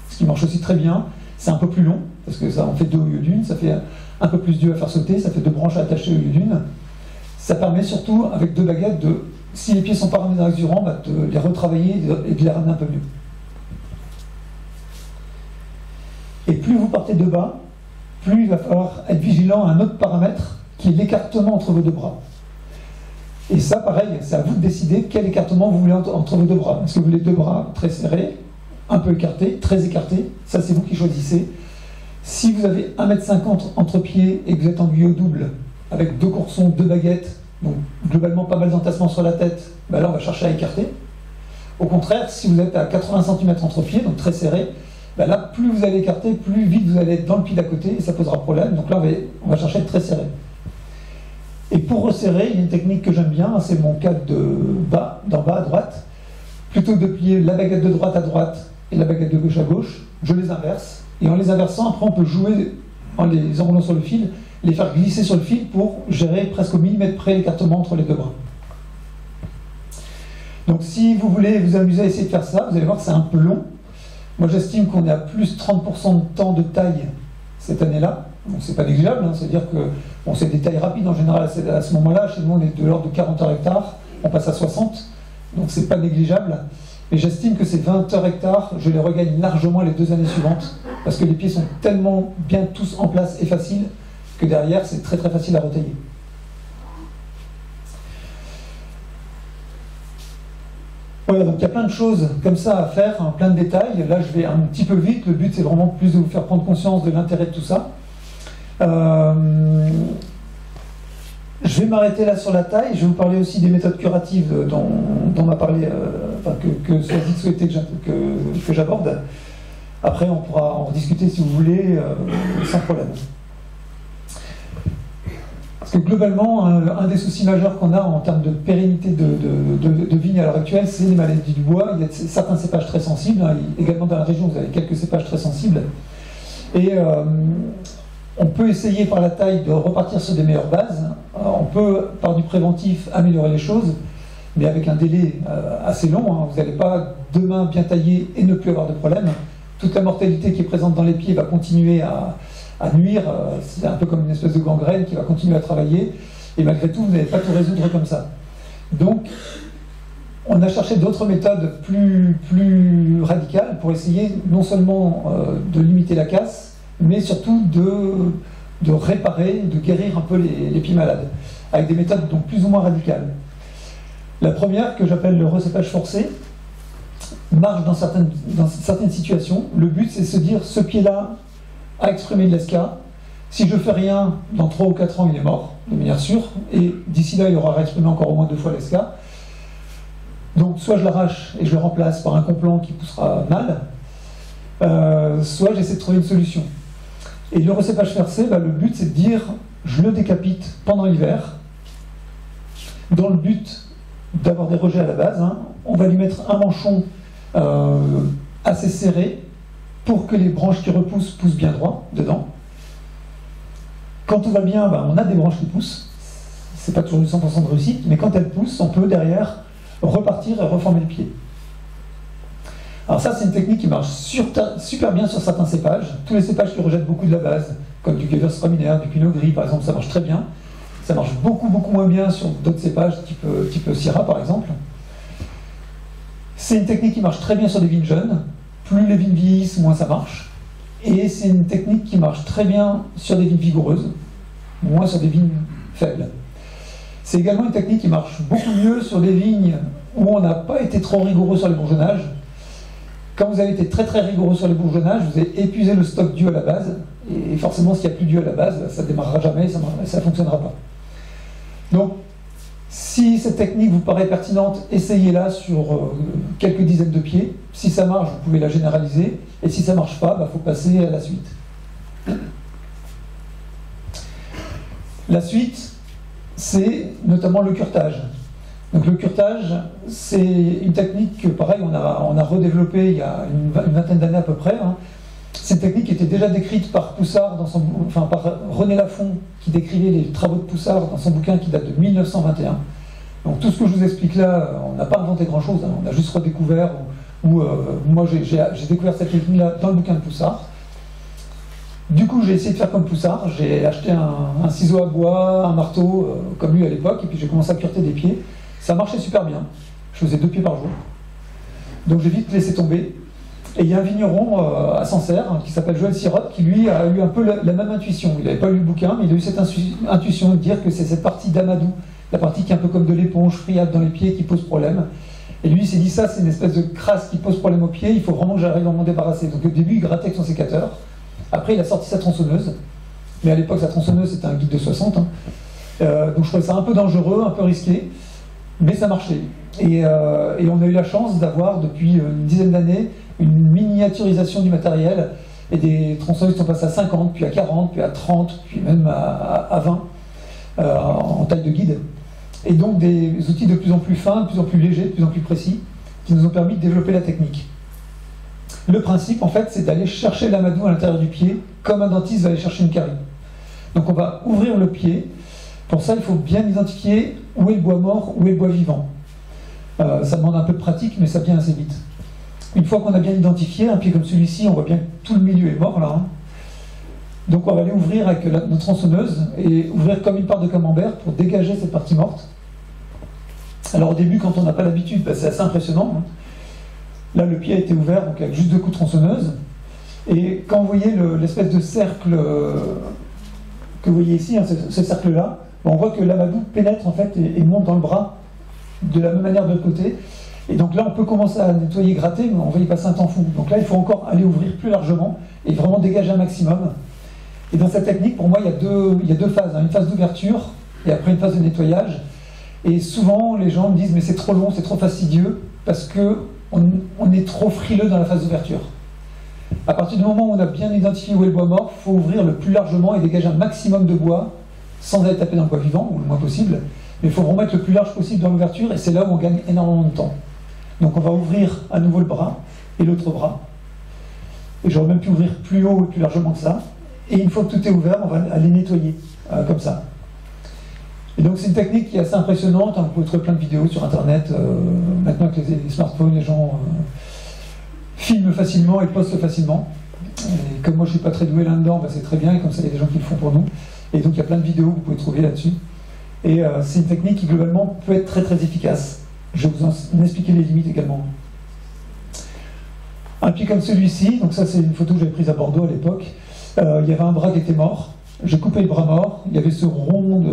Ce qui marche aussi très bien. C'est un peu plus long, parce que ça en fait deux au lieu d'une, ça fait un peu plus dur à faire sauter, ça fait deux branches attachées au lieu d'une. Ça permet surtout, avec deux baguettes, de, si les pieds sont pas ramenés dans l'axe bah, de les retravailler et de les ramener un peu mieux. Et plus vous partez de bas, plus il va falloir être vigilant à un autre paramètre qui est l'écartement entre vos deux bras. Et ça, pareil, c'est à vous de décider quel écartement vous voulez entre vos deux bras. Est-ce que vous voulez deux bras très serrés, un peu écartés, très écartés Ça, c'est vous qui choisissez. Si vous avez 1m50 entre pieds et que vous êtes en guyot double, avec deux coursons, deux baguettes, donc globalement pas mal d'entassements sur la tête, bah là on va chercher à écarter. Au contraire, si vous êtes à 80 cm entre pieds, donc très serré, bah là plus vous allez écarter, plus vite vous allez être dans le pied d'à côté et ça posera problème. Donc là on va, chercher à être très serré. Et pour resserrer, il y a une technique que j'aime bien, c'est mon cas de bas, d'en bas à droite. Plutôt que de plier la baguette de droite à droite et la baguette de gauche à gauche, je les inverse et en les inversant, après, on peut jouer en les enroulant sur le fil, les faire glisser sur le fil pour gérer presque au millimètre près l'écartement entre les deux bras. Donc si vous voulez vous amuser à essayer de faire ça, vous allez voir que c'est un peu long. Moi j'estime qu'on est à plus 30% de temps de taille cette année-là. Bon, c'est pas négligeable, hein. c'est-à-dire que c'est des tailles rapides en général à ce moment-là. Chez nous on est de l'ordre de 40 heures hectares, on passe à 60, donc c'est pas négligeable. Et j'estime que ces 20 heures hectares, je les regagne largement les deux années suivantes, parce que les pieds sont tellement bien tous en place et faciles, que derrière, c'est très très facile à retailler. Voilà, donc il y a plein de choses comme ça à faire, hein, plein de détails. Là, je vais un petit peu vite. Le but, c'est vraiment plus de vous faire prendre conscience de l'intérêt de tout ça. Euh, je vais m'arrêter là sur la taille. Je vais vous parler aussi des méthodes curatives dont, dont m'a parlé, euh, que, que souhaitait que, que j'aborde. Après, on pourra en discuter si vous voulez, euh, sans problème. Parce que globalement, un, des soucis majeurs qu'on a en termes de pérennité de, de, de, vigne à l'heure actuelle, c'est les maladies du bois. Il y a certains cépages très sensibles. Hein. Également dans la région, vous avez quelques cépages très sensibles. Et euh, on peut essayer par la taille de repartir sur des meilleures bases. on peut, par du préventif, améliorer les choses, mais avec un délai euh, assez long. Hein. Vous n'allez pas demain bien tailler et ne plus avoir de problème. Toute la mortalité qui est présente dans les pieds va continuer à, nuire. Euh, c'est un peu comme une espèce de gangrène qui va continuer à travailler. Et malgré tout, vous n'allez pas tout résoudre comme ça. Donc, on a cherché d'autres méthodes plus, radicales pour essayer non seulement euh, de limiter la casse, mais surtout de, de réparer, de guérir un peu les, pieds malades, avec des méthodes donc plus ou moins radicales. La première, que j'appelle le recépage forcé, marche dans certaines, dans certaines situations. Le but, c'est de se dire, ce pied-là a exprimé de l'esca. Si je fais rien, dans 3 ou 4 ans, il est mort, de manière sûre. Et d'ici là, il aura exprimé encore au moins deux fois l'esca. Donc, soit je l'arrache et je le remplace par un complant qui poussera mal, euh, soit j'essaie de trouver une solution. Et le recépage versé, bah, le but c'est de dire je le décapite pendant l'hiver, dans le but d'avoir des rejets à la base. Hein. On va lui mettre un manchon euh, assez serré pour que les branches qui repoussent poussent bien droit dedans. Quand tout va bien, ben, on a des branches qui poussent. C'est pas toujours du 100% de réussite, mais quand elles poussent, on peut derrière repartir et reformer le pied. Alors ça, c'est une technique qui marche super bien sur certains cépages. Tous les cépages qui rejettent beaucoup de la base, comme du Gewürztraminer, du Pinot Gris par exemple, ça marche très bien. Ça marche beaucoup beaucoup moins bien sur d'autres cépages, type, type Syrah par exemple. C'est une technique qui marche très bien sur des vignes jeunes. Plus les vignes vieillissent, moins ça marche. Et c'est une technique qui marche très bien sur des vignes vigoureuses, moins sur des vignes faibles. C'est également une technique qui marche beaucoup mieux sur des vignes où on n'a pas été trop rigoureux sur les bourgeonnages. Quand vous avez été très très rigoureux sur les bourgeonnages, vous avez épuisé le stock dû à la base, et forcément s'il n'y a plus dû à la base, ça ne démarrera jamais, ça ne fonctionnera pas. Donc si cette technique vous paraît pertinente, essayez-la sur euh, quelques dizaines de pieds. Si ça marche, vous pouvez la généraliser. Et si ça ne marche pas, il bah, faut passer à la suite. La suite, c'est notamment le curtage. Donc le curtage, c'est une technique que, pareil, on a, on redéveloppée il y a une, vingtaine d'années à peu près. Hein. C'est une technique était déjà décrite par Poussard, enfin par René Lafont, qui décrivait les travaux de Poussard dans son bouquin qui date de 1921. Donc tout ce que je vous explique là, on n'a pas inventé grand-chose, hein. on a juste redécouvert, ou, euh, moi j'ai découvert cette technique-là dans le bouquin de Poussard. Du coup, j'ai essayé de faire comme Poussard, j'ai acheté un, ciseau à bois, un marteau, euh, comme lui à l'époque, et puis j'ai commencé à cureter des pieds. Ça marchait super bien, je faisais deux pieds par jour. Donc j'ai vite laissé tomber, et il y a un vigneron euh, à Sancerre hein, qui s'appelle Joël Sirotte qui lui a eu un peu la, même intuition. Il n'avait pas lu le bouquin, mais il a eu cette intuition de dire que c'est cette partie d'amadou, la partie qui est un peu comme de l'éponge friable dans les pieds qui pose problème. Et lui, il s'est dit ça, c'est une espèce de crasse qui pose problème aux pieds, il faut vraiment que j'arrive à m'en débarrasser. Donc au début, il grattait avec son sécateur. Après, il a sorti sa tronçonneuse. Mais à l'époque, sa tronçonneuse, c'était un guide de 60. Hein. Euh, donc je trouvais ça un peu dangereux, un peu risqué. Mais ça marchait. Et, euh, et on a eu la chance d'avoir, depuis une dizaine d'années, une miniaturisation du matériel et des tronçonneuses sont passées à 50, puis à 40, puis à 30, puis même à, 20 euh, en taille de guide. Et donc des outils de plus en plus fins, de plus en plus légers, de plus en plus précis, qui nous ont permis de développer la technique. Le principe, en fait, c'est d'aller chercher l'amadou à l'intérieur du pied, comme un dentiste va aller chercher une carie. Donc on va ouvrir le pied. Pour ça, il faut bien identifier où est le bois mort, où est le bois vivant. Euh, ça demande un peu de pratique, mais ça vient assez vite. Une fois qu'on a bien identifié un pied comme celui-ci, on voit bien que tout le milieu est mort là. Hein. Donc on va aller ouvrir avec notre tronçonneuse et ouvrir comme une part de camembert pour dégager cette partie morte. Alors au début, quand on n'a pas l'habitude, bah, c'est assez impressionnant. Hein. Là, le pied a été ouvert, donc avec juste deux coups de tronçonneuse. Et quand vous voyez l'espèce de cercle euh, que vous voyez ici, hein, ce, cercle-là, on voit que l'amadou pénètre en fait et, et, monte dans le bras de la même manière de l'autre côté. Et donc là, on peut commencer à nettoyer, gratter, mais on va y passer un temps fou. Donc là, il faut encore aller ouvrir plus largement et vraiment dégager un maximum. Et dans cette technique, pour moi, il y a deux, il y a deux phases. Hein. Une phase d'ouverture et après une phase de nettoyage. Et souvent, les gens me disent, mais c'est trop long, c'est trop fastidieux, parce que on, est trop frileux dans la phase d'ouverture. À partir du moment où on a bien identifié où est le bois mort, il faut ouvrir le plus largement et dégager un maximum de bois sans aller taper dans le bois vivant, ou le moins possible. Mais il faut vraiment être le plus large possible dans l'ouverture, et c'est là où on gagne énormément de temps. Donc on va ouvrir à nouveau le bras et l'autre bras. Et j'aurais même pu ouvrir plus haut et plus largement que ça. Et une fois que tout est ouvert, on va aller nettoyer, euh, comme ça. Et donc c'est une technique qui est assez impressionnante. Hein. Vous pouvez trouver plein de vidéos sur Internet. Euh, maintenant que les, smartphones, les gens euh, filment facilement et postent facilement. Et comme moi je suis pas très doué là-dedans, bah, c'est très bien. Et comme ça, il y a des gens qui le font pour nous. Et donc il y a plein de vidéos que vous pouvez trouver là-dessus. Et c'est une technique qui globalement peut être très très efficace. Je vais vous en expliquer les limites également. Un pied comme celui-ci, donc ça c'est une photo que j'avais prise à Bordeaux à l'époque, euh, il y avait un bras qui était mort, j'ai coupé le bras mort, il y avait ce rond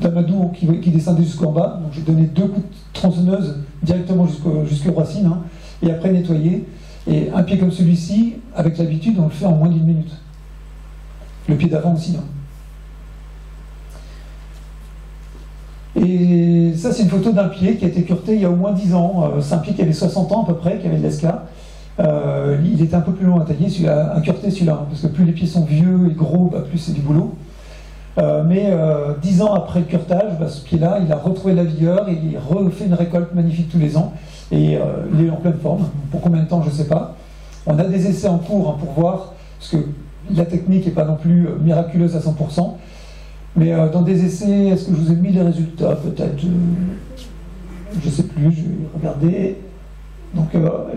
d'amadou qui, descendait jusqu'en bas, donc j'ai donné deux coups de tronçonneuse directement jusqu'aux racines, hein, et après nettoyer. Et un pied comme celui-ci, avec l'habitude, on le fait en moins d'une minute. Le pied d'avant aussi. Hein. Et ça, c'est une photo d'un pied qui a été curté il y a au moins 10 ans. Euh, c'est un pied qui avait 60 ans à peu près, qui avait de l'esca. Euh, il était un peu plus long à tailler, à curter celui-là, hein, parce que plus les pieds sont vieux et gros, bah, plus c'est du boulot. Euh, mais dix ans après le curtage, bah, ce pied-là, il a retrouvé la vigueur et il refait une récolte magnifique tous les ans. Et il est en pleine forme. Pour combien de temps, je ne sais pas. On a des essais en cours hein, pour voir, parce que la technique n'est pas non plus miraculeuse à 100%. Mais dans des essais, est-ce que je vous ai mis les résultats Peut-être, je ne sais plus, je vais regarder. Donc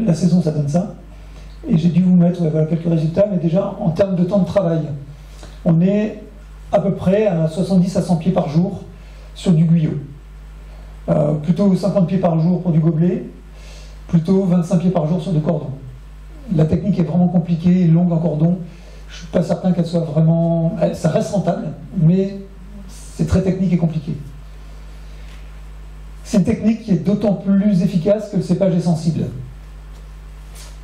la saison, ça donne ça. Et j'ai dû vous mettre voilà, quelques résultats, mais déjà en termes de temps de travail, on est à peu près à 70 à 100 pieds par jour sur du guyot. Euh, plutôt 50 pieds par jour pour du gobelet, plutôt 25 pieds par jour sur du cordon. La technique est vraiment compliquée, longue en cordon. Je ne suis pas certain qu'elle soit vraiment. Ça reste rentable, mais c'est très technique et compliqué. C'est une technique qui est d'autant plus efficace que le cépage est sensible.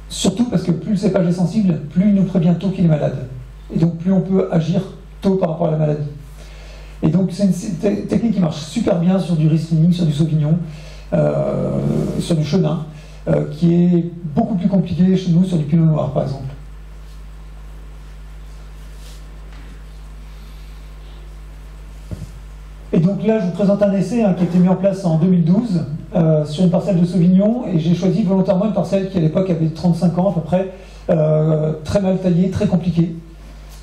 Surtout parce que plus le cépage est sensible, plus il nous prévient tôt qu'il est malade. Et donc plus on peut agir tôt par rapport à la maladie. Et donc c'est une technique qui marche super bien sur du Riesling, sur du Sauvignon, euh, sur du Chenin, euh, qui est beaucoup plus compliqué chez nous sur du Pinot Noir par exemple. Et donc là, je vous présente un essai hein, qui a été mis en place en 2012 euh, sur une parcelle de Sauvignon, et j'ai choisi volontairement une parcelle qui à l'époque avait 35 ans à peu près, euh, très mal taillée, très compliquée.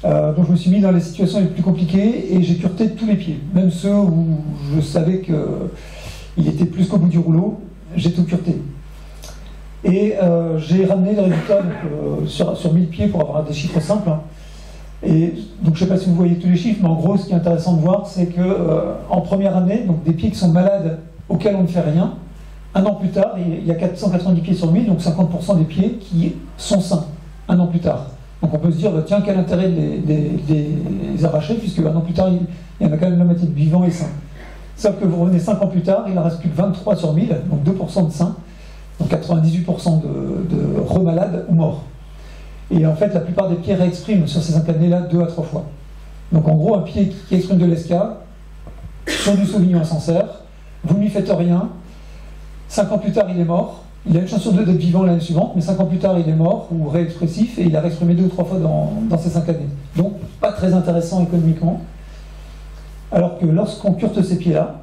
Euh, donc je me suis mis dans les situations les plus compliquées et j'ai cureté tous les pieds, même ceux où je savais qu'il était plus qu'au bout du rouleau, j'ai tout cureté. Et j'ai ramené les résultats sur, sur 1000 pieds pour avoir des chiffres simples. Hein. Et donc je ne sais pas si vous voyez tous les chiffres, mais en gros, ce qui est intéressant de voir, c'est que euh, en première année, donc des pieds qui sont malades auxquels on ne fait rien, un an plus tard, il y a 490 pieds sur 1000, donc 50% des pieds qui sont sains, un an plus tard. Donc on peut se dire, bah, tiens, quel intérêt de les, arracher, puisque un an plus tard, il, y en a quand même la moitié de vivants et sains. Sauf que vous revenez 5 ans plus tard, il en reste plus que 23 sur 1000, donc 2% de sains, donc 98% de, de remalades ou morts. Et en fait, la plupart des pieds réexpriment sur ces cinq années-là deux à trois fois. Donc en gros, un pied qui exprime de l'esca, sur du Sauvignon à vous ne lui faites rien, cinq ans plus tard, il est mort. Il a une chance sur deux d'être vivant l'année suivante, mais cinq ans plus tard, il est mort ou réexpressif et il a réexprimé deux ou trois fois dans, ces cinq années. Donc, pas très intéressant économiquement. Alors que lorsqu'on curte ces pieds-là,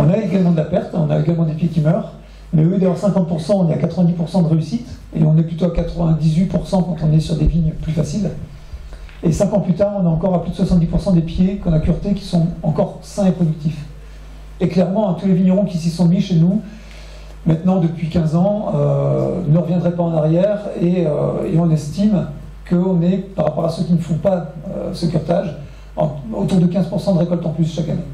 on a également de la perte, on a également des pieds qui meurent, mais lieu d'avoir 50%, on est à 90% de réussite, et on est plutôt à 98% quand on est sur des vignes plus faciles. Et 5 ans plus tard, on est encore à plus de 70% des pieds qu'on a curetés qui sont encore sains et productifs. Et clairement, tous les vignerons qui s'y sont mis chez nous, maintenant depuis 15 ans, euh, ne reviendraient pas en arrière, et, euh, on estime qu'on est, par rapport à ceux qui ne font pas euh, ce curetage, autour de 15% de récolte en plus chaque année.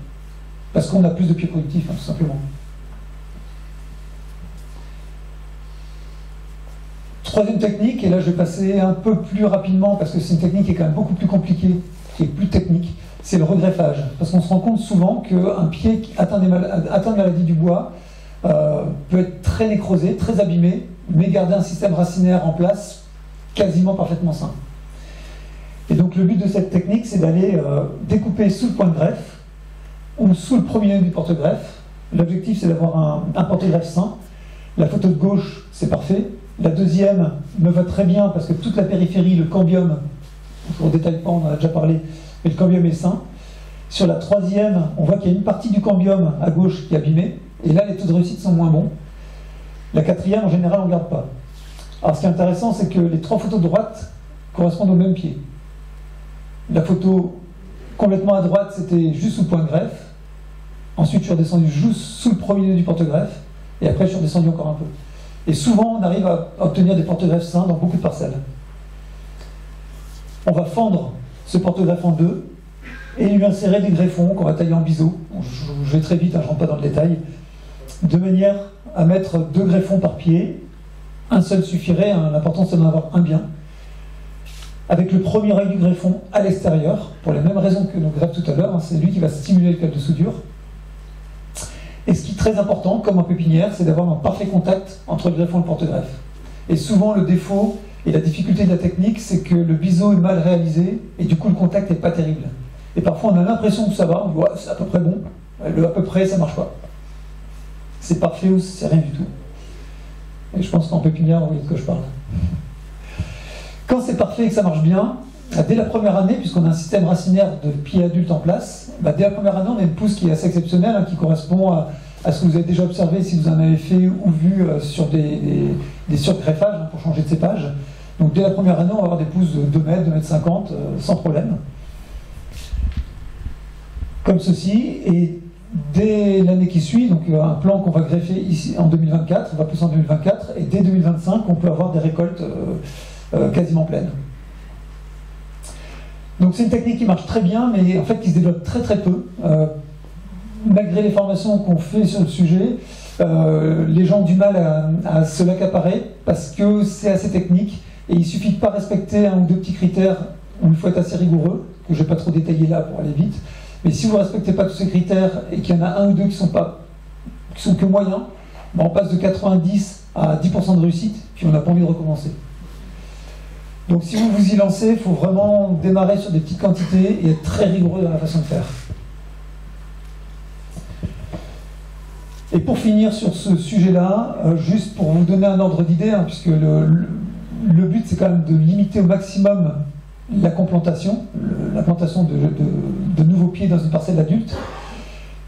Parce qu'on a plus de pieds productifs, hein, tout simplement. Troisième technique, et là je vais passer un peu plus rapidement parce que c'est une technique qui est quand même beaucoup plus compliquée, qui est plus technique, c'est le regreffage. Parce qu'on se rend compte souvent qu'un pied atteint, de maladie du bois euh, peut être très nécrosé, très abîmé, mais garder un système racinaire en place quasiment parfaitement sain. Et donc le but de cette technique, c'est d'aller euh, découper sous le point de greffe ou sous le premier du porte-greffe. L'objectif, c'est d'avoir un porte-greffe sain. La photo de gauche, c'est parfait. La deuxième me va très bien parce que toute la périphérie, le cambium, je ne détaille pas, on en a déjà parlé, mais le cambium est sain. Sur la troisième, on voit qu'il y a une partie du cambium à gauche qui est abîmée, et là les taux de réussite sont moins bons. La quatrième, en général, on ne garde pas. Alors ce qui est intéressant, c'est que les trois photos de droite correspondent au même pied. La photo complètement à droite, c'était juste sous le point de greffe. Ensuite, je suis redescendu juste sous le premier du porte-greffe. Et après, je suis redescendu encore un peu. Et souvent, on arrive à obtenir des porte-greffes sains dans beaucoup de parcelles. On va fendre ce porte-greffe en deux et lui insérer des greffons qu'on va tailler en biseau. Je, vais très vite, hein, je ne rentre pas dans le détail. De manière à mettre deux greffons par pied. Un seul suffirait, hein, l'important c'est d'en avoir un bien. Avec le premier œil du greffon à l'extérieur, pour les mêmes raisons que nos greffes tout à l'heure, hein, c'est lui qui va stimuler le câble de soudure. Et ce qui est très important, comme en pépinière, c'est d'avoir un parfait contact entre le greffon et le porte-greffe. Et souvent, le défaut et la difficulté de la technique, c'est que le biseau est mal réalisé et du coup, le contact n'est pas terrible. Et parfois, on a l'impression que ça va, on c'est à peu près bon. Le à peu près, ça marche pas. C'est parfait ou c'est rien du tout. Et je pense qu'en pépinière, on voit de quoi je parle. Quand c'est parfait et que ça marche bien, dès la première année, puisqu'on a un système racinaire de pieds adultes en place, bah, dès la première année, on a une pousse qui est assez exceptionnelle, hein, qui correspond à, ce que vous avez déjà observé si vous en avez fait ou vu euh, sur des, des, surgreffages hein, pour changer de cépage. Donc dès la première année, on va avoir des pousses de 2 mètres, 2 mètres 50, sans problème. Comme ceci, et dès l'année qui suit, donc un plan qu'on va greffer ici en 2024, on va pousser en 2024, et dès 2025, on peut avoir des récoltes quasiment pleines. Donc c'est une technique qui marche très bien, mais en fait qui se développe très très peu. Euh, malgré les formations qu'on fait sur le sujet, euh, les gens ont du mal à, se l'accaparer parce que c'est assez technique et il suffit de pas respecter un ou deux petits critères il faut être assez rigoureux, que je vais pas trop détailler là pour aller vite. Mais si vous ne respectez pas tous ces critères et qu'il y en a un ou deux qui sont pas qui sont que moyens, ben, on passe de 90 à 10% de réussite, puis on n'a pas envie de recommencer. Donc si vous vous y lancez, il faut vraiment démarrer sur des petites quantités et être très rigoureux dans la façon de faire. Et pour finir sur ce sujet-là, euh, juste pour vous donner un ordre d'idée, hein, puisque le, but c'est quand même de limiter au maximum la complantation, la plantation de, nouveaux pieds dans une parcelle adulte,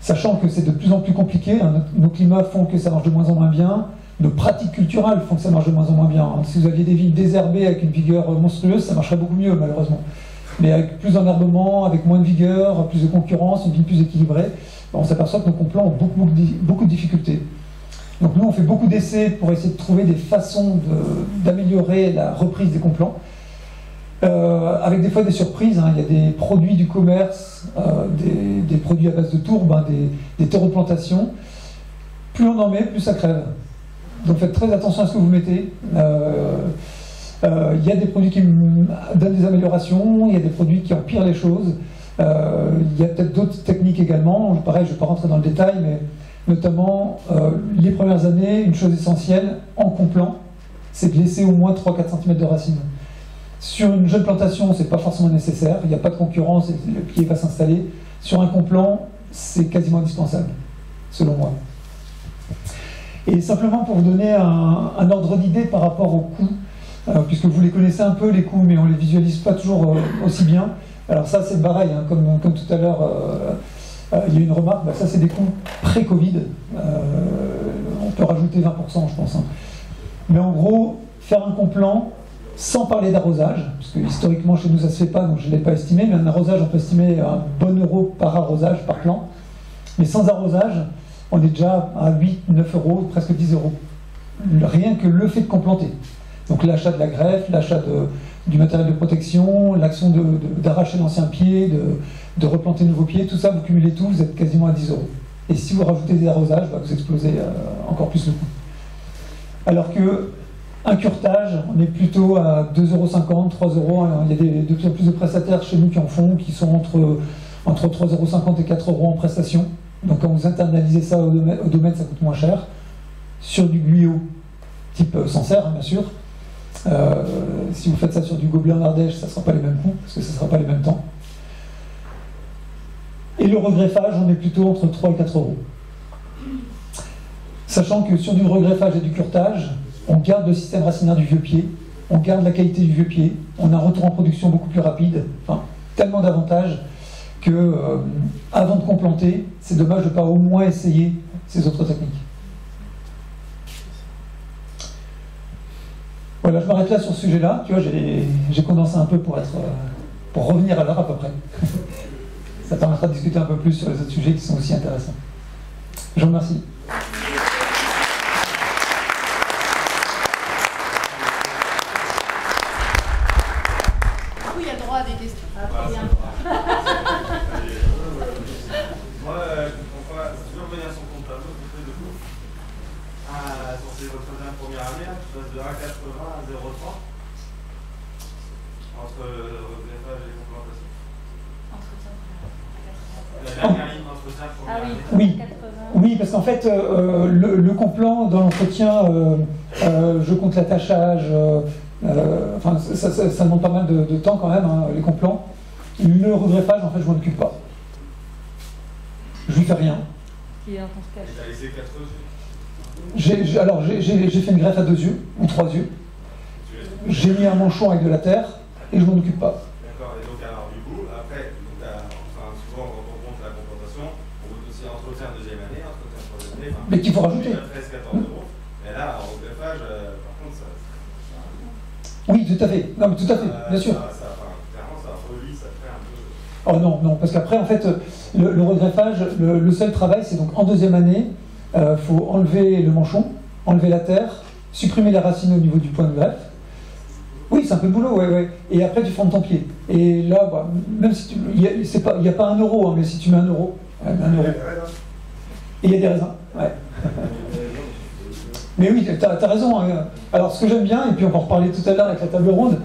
sachant que c'est de plus en plus compliqué, hein, nos climats font que ça marche de moins en moins bien, nos pratiques culturelles font que ça marche de moins en moins bien. Hein. Si vous aviez des villes désherbées avec une vigueur monstrueuse, ça marcherait beaucoup mieux, malheureusement. Mais avec plus d'enherbement, avec moins de vigueur, plus de concurrence, une ville plus équilibrée, on s'aperçoit que nos complants ont beaucoup, beaucoup de difficultés. Donc nous, on fait beaucoup d'essais pour essayer de trouver des façons d'améliorer la reprise des complants. Euh, avec des fois des surprises, hein. il y a des produits du commerce, euh, des, produits à base de tourbe, hein, des, des terreplantations. Plus on en met, plus ça crève. Donc faites très attention à ce que vous mettez. Euh, euh, il y a des produits qui donnent des améliorations, il y a des produits qui empirent les choses. Euh, il y a peut-être d'autres techniques également. Pareil, je ne vais pas rentrer dans le détail, mais notamment les premières années, une chose essentielle en complant, c'est de laisser au moins 3-4 cm de racines. Sur une jeune plantation, ce n'est pas forcément nécessaire, il n'y a pas de concurrence le pied va s'installer. Sur un complant, c'est quasiment indispensable, selon moi. Et simplement pour vous donner un, ordre d'idée par rapport aux coûts, euh, puisque vous les connaissez un peu les coûts, mais on ne les visualise pas toujours euh, aussi bien. Alors ça c'est pareil, hein, comme, tout à l'heure, euh, il y a une remarque, bah, ça c'est des coûts pré-Covid. on peut rajouter 20% je pense. Hein. Mais en gros, faire un complant sans parler d'arrosage, parce que historiquement chez nous ça ne se fait pas, donc je ne l'ai pas estimé, mais un arrosage on peut estimer un bon euro par arrosage, par plan. Mais sans arrosage, on est déjà à 8, 9 euros, presque 10 euros. Rien que le fait de complanter. Donc l'achat de la greffe, l'achat du matériel de protection, l'action d'arracher l'ancien pied, de, replanter de nouveaux pieds, tout ça, vous cumulez tout, vous êtes quasiment à 10 euros. Et si vous rajoutez des arrosages, bah, vous explosez euh, encore plus le coût. Alors que un curtage, on est plutôt à 2,50 euros, 3 euros. Il y a de plus en plus de prestataires chez nous qui en font, qui sont entre, entre 3,50 euros et 4 euros en prestation. Donc quand vous internalisez ça au domaine, ça coûte moins cher. Sur du guyot, type euh, Sancerre, hein, bien sûr. Euh, si vous faites ça sur du gobelin d'Ardèche, ça ne sera pas les mêmes coûts, parce que ça ne sera pas les mêmes temps. Et le regreffage, on est plutôt entre 3 et 4 euros. Sachant que sur du regreffage et du curtage, on garde le système racinaire du vieux pied, on garde la qualité du vieux pied, on a un retour en production beaucoup plus rapide, enfin, tellement d'avantages que euh, avant de complanter, c'est dommage de ne pas au moins essayer ces autres techniques. Voilà, je m'arrête là sur ce sujet-là. Tu vois, j'ai condensé un peu pour, être, euh, pour revenir à l'heure à peu près. Ça permettra de discuter un peu plus sur les autres sujets qui sont aussi intéressants. Je vous remercie. Fait, euh, euh, le, complant dans l'entretien, euh, je compte l'attachage, enfin, ça, demande pas mal de, temps quand même, hein, les complants. Le regreffage, en fait, je m'en occupe pas. Je lui fais rien. J'ai, alors, j'ai, fait une greffe à deux yeux, ou trois yeux. J'ai mis un manchon avec de la terre, et je m'en occupe pas. Mais qu'il faut rajouter. 13-14 euros. Mais là, en greffage, euh, par contre, ça. Oui, tout à fait. Non, mais tout à fait, bien sûr. Oh non, non, parce qu'après, en fait, le, regreffage, le, seul travail, c'est donc en deuxième année, il euh, faut enlever le manchon, enlever la terre, supprimer la racine au niveau du point de greffe. Oui, c'est un peu de boulot, ouais, ouais. Et après, tu formes ton pied. Et là, bah, même si tu. Il n'y a, pas un euro, hein, mais si tu mets un euro, un euro. Et il y a des raisins, ouais. mais oui, tu as, raison. Hein. Alors, ce que j'aime bien, et puis on va en reparler tout à l'heure avec la table ronde,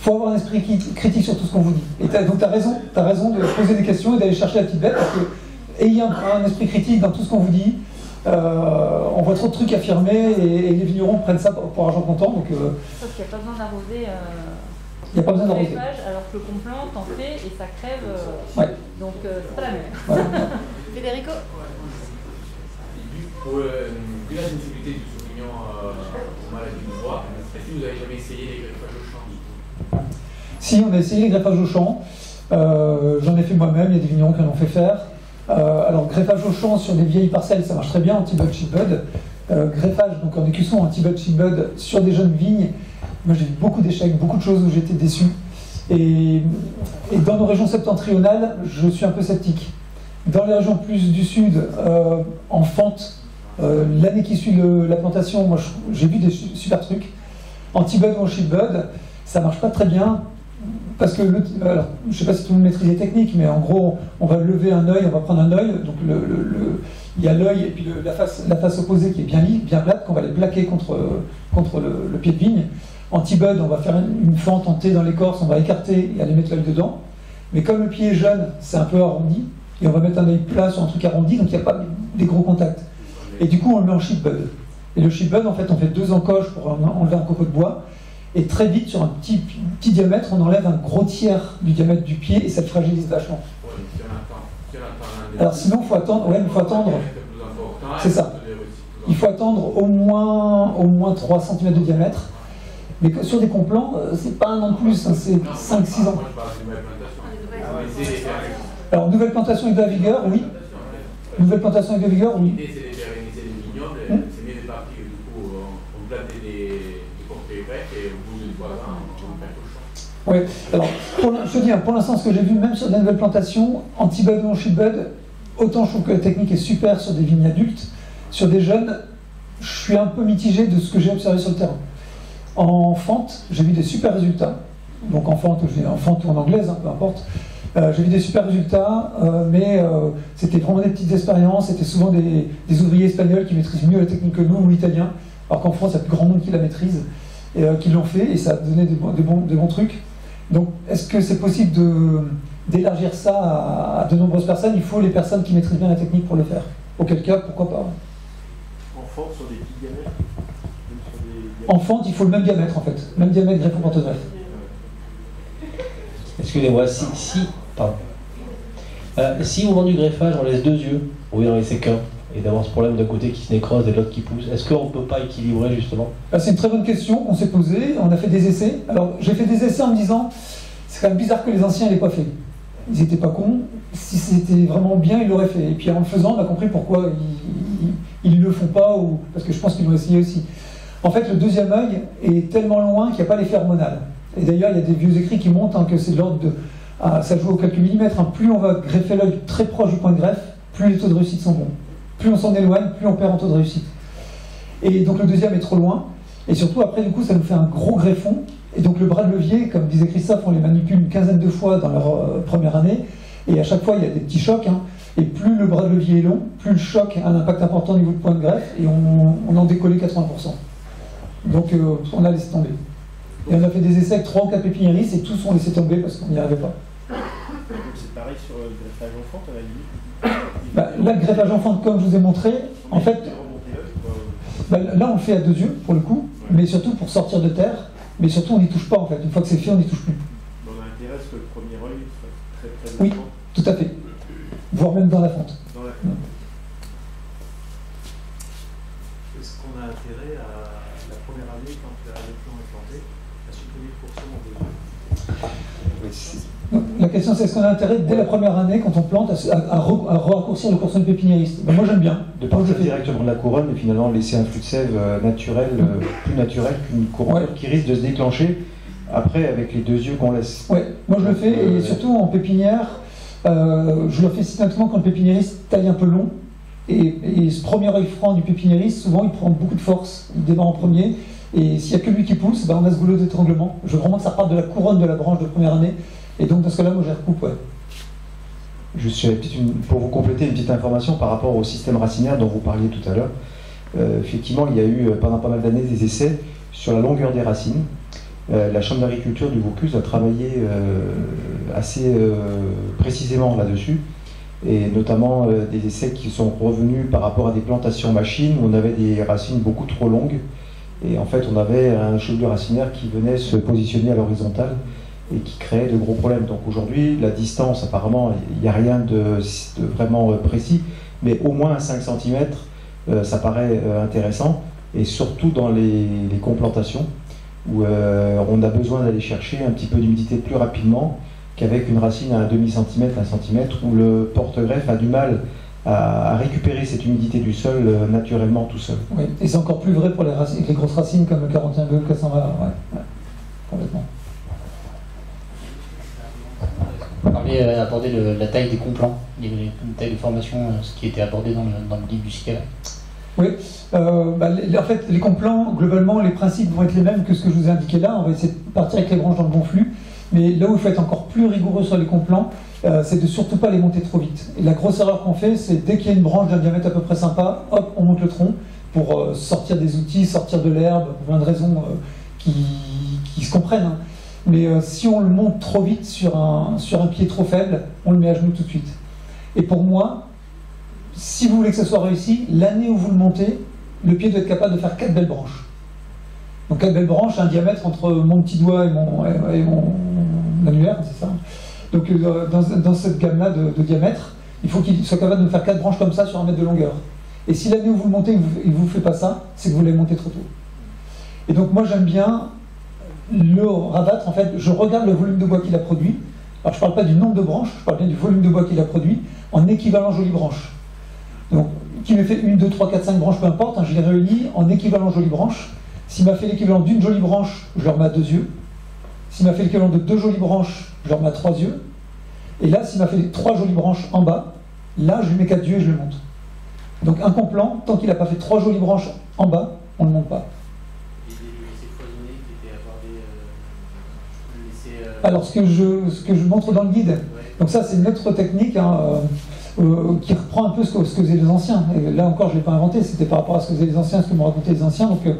il faut avoir un esprit critique sur tout ce qu'on vous dit. Et donc tu as raison, as raison de poser des questions et d'aller chercher la petite bête, parce que ayant un, esprit critique dans tout ce qu'on vous dit, euh, on voit trop de trucs affirmés et, les vignerons prennent ça pour, argent comptant. Donc,
euh, Sauf qu'il n'y a pas besoin d'arroser. Euh,
il n'y a pas besoin d'arroser.
Alors que le complant, t'en fais et ça crève. Ouais. Donc c'est pas la même. Federico?
Pour la sensibilité du sauvignon aux maladies de voix, est-ce que vous avez jamais essayé les greffages au champ
si, on a essayé les greffages au champ. Euh, j'en ai fait moi-même, il y a des vignerons qui en ont fait faire. Euh, alors, greffage au champ sur des vieilles parcelles, ça marche très bien, anti-bud. Euh, greffage, donc en écusson, anti-bud, cheap-bud sur des jeunes vignes. Moi, j'ai eu beaucoup d'échecs, beaucoup de choses où j'étais déçu. Et, dans nos régions septentrionales, je suis un peu sceptique. Dans les régions plus du sud, en fente, l'année qui suit la plantation, moi j'ai vu des super trucs. Anti-bud ou anti-bud, ça marche pas très bien. Parce que, alors, je ne sais pas si tout le monde maîtrise les techniques, mais en gros, on va lever un œil, on va prendre un œil, donc le, il y a l'œil et puis la, face, opposée qui est bien bien plate, qu'on va les plaquer contre, le, pied de vigne. En T-bud, on va faire une, fente en T dans l'écorce, on va écarter et aller mettre l'œil dedans. Mais comme le pied est jeune, c'est un peu arrondi, et on va mettre un œil plat sur un truc arrondi, donc il n'y a pas des gros contacts. Et du coup, on le met en bud. Et le bud, en fait, on fait deux encoches pour enlever un copeau de bois, et très vite, sur un petit, petit diamètre, on enlève un gros tiers du diamètre du pied et ça le fragilise vachement. Alors sinon, il faut attendre. Ouais, il faut attendre. C'est ça. Il faut attendre au moins, au moins 3 cm de diamètre. Mais sur des complants, euh, c'est pas un an de plus, hein, c'est 5-6 ans. Alors, nouvelle plantation avec de la vigueur, oui. Nouvelle plantation avec de la vigueur, oui. Oui, alors pour, je dis, hein, pour l'instant, ce que j'ai vu, même sur des nouvelles plantations, anti-bud ou anti-bud, autant je trouve que la technique est super sur des vignes adultes, sur des jeunes, je suis un peu mitigé de ce que j'ai observé sur le terrain. En fente, j'ai vu des super résultats, donc en fente, en fente ou en anglaise, hein, peu importe. Euh, j'ai vu des super résultats, euh, mais euh, c'était vraiment des petites expériences, c'était souvent des, ouvriers espagnols qui maîtrisent mieux la technique que nous ou l'italien, alors qu'en France, il y a plus grand monde qui la maîtrise, et qui l'ont fait, et ça a donné des bons trucs. Donc, est-ce que c'est possible d'élargir ça à, de nombreuses personnes? Il faut les personnes qui maîtrisent bien la technique pour le faire. Auquel cas, pourquoi pas?
En fente, sur des petits diamètres
En fente, il faut le même diamètre en fait. Même diamètre greffe ou porte-greffe.
Excusez-moi, si, si, pardon. Euh, si au moment du greffage, on laisse deux yeux, ou en laisser qu'un, et d'avoir ce problème d'un côté qui se nécrose et de l'autre qui pousse Est-ce qu'on ne peut pas équilibrer justement?
Ah, C'est une très bonne question qu'on s'est posée, on a fait des essais. Alors j'ai fait des essais en me disant, c'est quand même bizarre que les anciens l'aient pas fait. Ils n'étaient pas cons, si c'était vraiment bien, ils l'auraient fait. Et puis en le faisant, on a compris pourquoi ils ne le font pas, ou, parce que je pense qu'ils l'ont essayé aussi. En fait, le deuxième œil est tellement loin qu'il n'y a pas l'effet hormonal. Et d'ailleurs, il y a des vieux écrits qui montrent hein, que c'est de l'ordre de... Ah, ça joue aux quelques millimètres. Hein. Plus on va greffer l'œil très proche du point de greffe, plus les taux de réussite sont bons. Plus on s'en éloigne, plus on perd en taux de réussite. Et donc le deuxième est trop loin. Et surtout, après, du coup, ça nous fait un gros greffon. Et donc le bras de levier, comme disait Christophe, on les manipule une quinzaine de fois dans leur euh, première année. Et à chaque fois, il y a des petits chocs. Hein. Et plus le bras de levier est long, plus le choc a un impact important au niveau de point de greffe. Et on, en décollait 80%. Donc euh, on a laissé tomber. Et on a fait des essais avec 3 ou 4 pépiniéristes et tous ont laissé tomber parce qu'on n'y arrivait pas.
C'est pareil sur le greffage enfant, à la limite
bah, là, le greffage enfant, comme je vous ai montré, en fait, bah, là on le fait à deux yeux pour le coup, mais surtout pour sortir de terre, mais surtout on n'y touche pas en fait. Une fois que c'est fait, on n'y touche plus.
On a intérêt à ce que le premier œil soit très très
Oui, tout à fait. Voire même dans la fente.
Dans la fente. Est-ce qu'on a intérêt à la première année, quand le plan est planté, à supprimer le pourcent en deux yeux
la question c'est est-ce qu'on a intérêt dès la première année, quand on plante, à, raccourcir le de pépiniériste? Ben, Moi j'aime bien.
De partir directement de la couronne et finalement laisser un flux de sève euh, naturel, euh, plus naturel qu'une couronne qui risque de se déclencher après avec les deux yeux qu'on laisse.
Ouais, moi je le fais, et
Euh,
surtout en pépinière, euh, je le fais systématiquement quand le pépiniériste taille un peu long. Et, et ce premier œil franc du pépiniériste, souvent il prend beaucoup de force, il démarre en premier, et s'il n'y a que lui qui pousse, ben, on a ce goulot d'étranglement. Je veux vraiment que ça reparte de la couronne de la branche de première année, et donc dans ce cas-là, moi je recoupe, ouais.
Juste pour vous compléter une petite information par rapport au système racinaire dont vous parliez tout à l'heure. Euh, effectivement, il y a eu euh, pendant pas mal d'années des essais sur la longueur des racines. Euh, la Chambre d'agriculture du Vaucluse a travaillé assez précisément là-dessus, et notamment des essais qui sont revenus par rapport à des plantations machines où on avait des racines beaucoup trop longues, et en fait on avait un chevelu racinaire qui venait se positionner à l'horizontale et qui créait de gros problèmes. Donc aujourd'hui, la distance, apparemment, il n'y a rien de, vraiment euh, précis, mais au moins 5 cm, ça paraît euh, intéressant, et surtout dans les, les complantations, où euh, on a besoin d'aller chercher un petit peu d'humidité plus rapidement qu'avec une racine à un demi-centimètre, un centimètre, où le porte-greffe a du mal à, récupérer cette humidité du sol euh, naturellement tout seul.
Oui, Et c'est encore plus vrai pour les, grosses racines comme le 41 le 420, ouais, ouais, complètement.
Vous parliez euh, aborder le- la taille des avait une taille de formation, euh, ce qui était abordé dans le, dans le livre du SICAV.
Euh, bah, les- en fait, les complants, globalement, les principes vont être les mêmes que ce que je vous ai indiqué là. On va essayer de partir avec les branches dans le bon flux. Mais là où il faut être encore plus rigoureux sur les complants, euh, c'est de surtout pas les monter trop vite. La grosse erreur qu'on fait, c'est dès qu'il y a une branche d'un diamètre à peu près sympa, hop, on monte le tronc pour sortir des outils, sortir de l'herbe, pour plein de raisons qui, qui se comprennent. hein. Mais euh, si on le monte trop vite sur un, sur un pied trop faible, on le met à genoux tout de suite. Et pour moi, si vous voulez que ce soit réussi, l'année où vous le montez, le pied doit être capable de faire quatre belles branches. Donc quatre belles branches, un diamètre entre mon petit doigt et mon, annulaire, c'est ça. Donc euh, dans, dans cette gamme-là de, de diamètre, il faut qu'il soit capable de faire quatre branches comme ça sur un mètre de longueur. Et si l'année où vous le montez, il ne vous fait pas ça, c'est que vous l'avez monté trop tôt. Et donc moi j'aime bien le rabattre, en fait, je regarde le volume de bois qu'il a produit. Alors je ne parle pas du nombre de branches, je parle bien du volume de bois qu'il a produit en équivalent jolie branche. Donc, qui me fait une, deux, trois, quatre, cinq branches, peu importe, hein, je les réunis en équivalent jolie branche. S'il m'a fait l'équivalent d'une jolie branche, je leur mets à deux yeux. S'il m'a fait l'équivalent de deux jolies branches, je leur mets à trois yeux. Et là, s'il m'a fait trois jolies branches en bas, là, je lui mets quatre yeux et je le monte. Donc un complant, tant qu'il n'a pas fait trois jolies branches en bas, on ne le monte pas.
Et les laisser foisonner qui étaient abordés. Euh, laisser, euh,
Alors ce que je, ce que je montre dans le guide, donc ça c'est une autre technique hein, euh, euh, qui reprend un peu ce que, ce que faisaient les anciens. Et là encore je ne l'ai pas inventé, c'était par rapport à ce que faisaient les anciens, ce que m'ont raconté les anciens. Donc euh,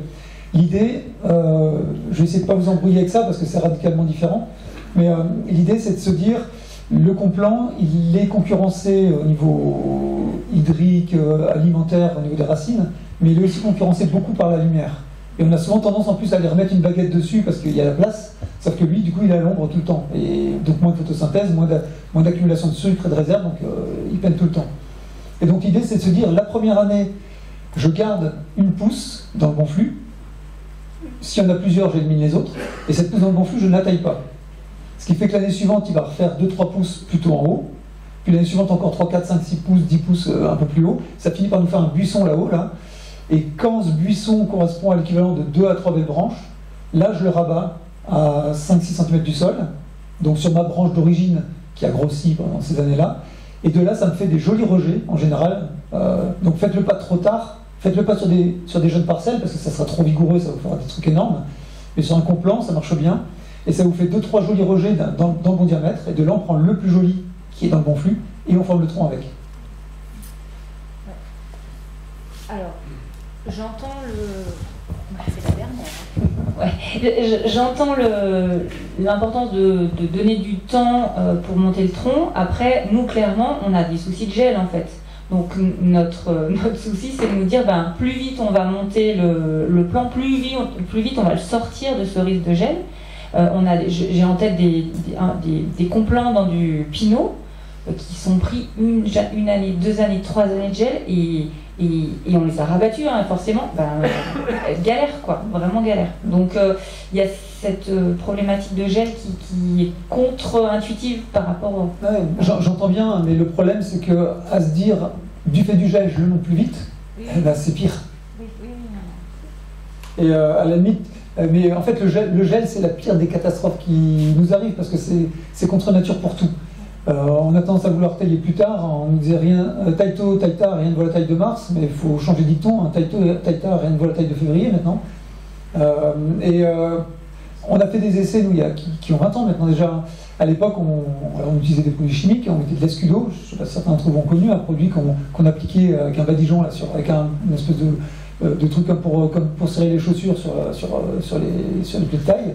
l'idée, euh, je vais essayer de ne pas vous embrouiller avec ça parce que c'est radicalement différent, mais l'idée c'est de se dire, le complant, il est concurrencé au niveau hydrique, alimentaire, au niveau des racines, mais il est aussi concurrencé beaucoup par la lumière. Et on a souvent tendance en plus à aller remettre une baguette dessus parce qu'il y a la place, sauf que lui, du coup, il à l'ombre tout le temps. Et donc moins de photosynthèse, moins d'accumulation de sucre et de réserve, donc euh, il peine tout le temps. Et donc l'idée, c'est de se dire, la première année, je garde une pousse dans le bon flux. S'il y en a plusieurs, j'élimine les autres. Et cette pousse dans le bon flux, je ne la taille pas. Ce qui fait que l'année suivante, il va refaire 2-3 pouces plutôt en haut. Puis l'année suivante, encore 3, 4, 5, 6 pouces, 10 pouces euh, un peu plus haut. Ça finit par nous faire un buisson là-haut, là. Et quand ce buisson correspond à l'équivalent de 2 à 3 belles branches, là, je le rabats à 5-6 cm du sol. Donc sur ma branche d'origine qui a grossi pendant ces années-là. Et de là, ça me fait des jolis rejets, en général. Euh, donc faites-le pas trop tard. Faites-le pas sur des, sur des jeunes parcelles, parce que ça sera trop vigoureux, ça vous fera des trucs énormes. Mais sur un complant, ça marche bien. Et ça vous fait 2-3 jolis rejets dans, dans- dans le bon diamètre. Et de là, on prend le plus joli qui est dans le bon flux, et on forme le tronc avec.
Alors, j'entends le. Ouais,
je- j'entends l'importance de, de donner du temps euh, pour monter le tronc. Après, nous, clairement, on a des soucis de gel en fait. Donc notre, euh, notre souci, c'est de nous dire, ben, plus vite on va monter le, le plan, plus vite, on, plus vite on va le sortir de ce risque de gel. Euh, j'ai en tête des, des, des- des complants dans du pinot qui sont pris une, une année, deux années, trois années de gel et, et on les a rabattus, hein, forcément. Ben, euh, galère, quoi, vraiment galère. Donc euh, il y a cette euh, problématique de gel qui, qui est contre-intuitive par rapport au.
Ouais, J'entends bien, mais le problème, c'est que à se dire, du fait du gel, je le monte plus vite,
Oui,
eh ben, c'est pire.
oui, oui.
Et euh, à la limite, mais en fait, le gel, le gel c'est la pire des catastrophes qui nous arrivent parce que c'est contre nature pour tout. On a tendance à vouloir tailler plus tard. On nous disait rien, taille tôt, taille tard, rien ne vaut la taille de mars, mais il faut changer de dicton. Hein, taille tôt, taille tard, rien ne vaut la taille de février maintenant. et on a fait des essais, nous, y a, qui, ont 20 ans maintenant déjà. À l'époque, on, utilisait des produits chimiques, on mettait de l'escudo, je ne sais pas certains d'entre vous ont connu, un produit qu'on appliquait avec un badigeon, là, avec un, une espèce de, euh, truc comme pour, serrer les chaussures sur, les, sur les de taille.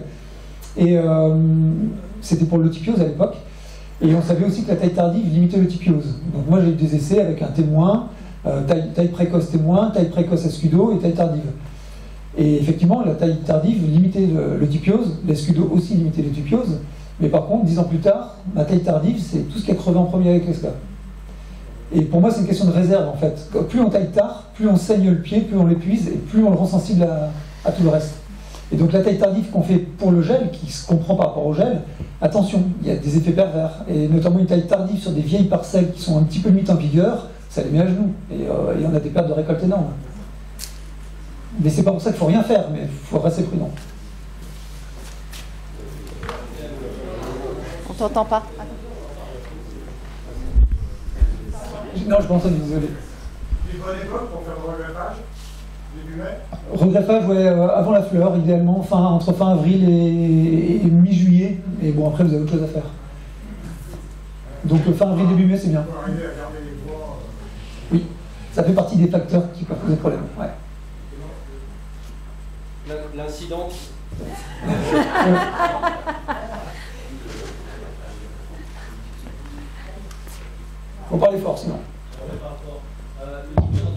Et euh, c'était pour l'otypiose à l'époque. Et on savait aussi que la taille tardive limitait l'otypiose. Donc moi j'ai eu des essais avec un témoin, euh, taille, précoce témoin, taille précoce escudo et taille tardive. Et effectivement, la taille tardive limitait l'otypiose, l'escudo aussi limitait l'otypiose, mais par contre, dix ans plus tard, la taille tardive, c'est tout ce qui a crevé en premier avec l'esclave. Et pour moi, c'est une question de réserve en fait. Plus on taille tard, plus on saigne le pied, plus on l'épuise, et plus on le rend sensible à, tout le reste. Et donc la taille tardive qu'on fait pour le gel, qui se comprend par rapport au gel, attention, il y a des effets pervers, et notamment une taille tardive sur des vieilles parcelles qui sont un petit peu limite en vigueur, ça les met à genoux, et, euh, en a des pertes de récolte énormes. Mais c'est pas pour ça qu'il faut rien faire, mais il faut rester prudent.
On t'entend pas.
Non, je pense désolé.
Une bonne époque pour faire le Regreffage,
ouais, euh, avant la fleur, idéalement, fin, entre fin avril et, mi-juillet. Et bon, après, vous avez autre chose à faire. Donc, fin avril, début mai, c'est bien.
Euh.
Oui, ça fait partie des facteurs qui peuvent poser problème. Ouais.
L'incidence.
Faut parler fort sinon.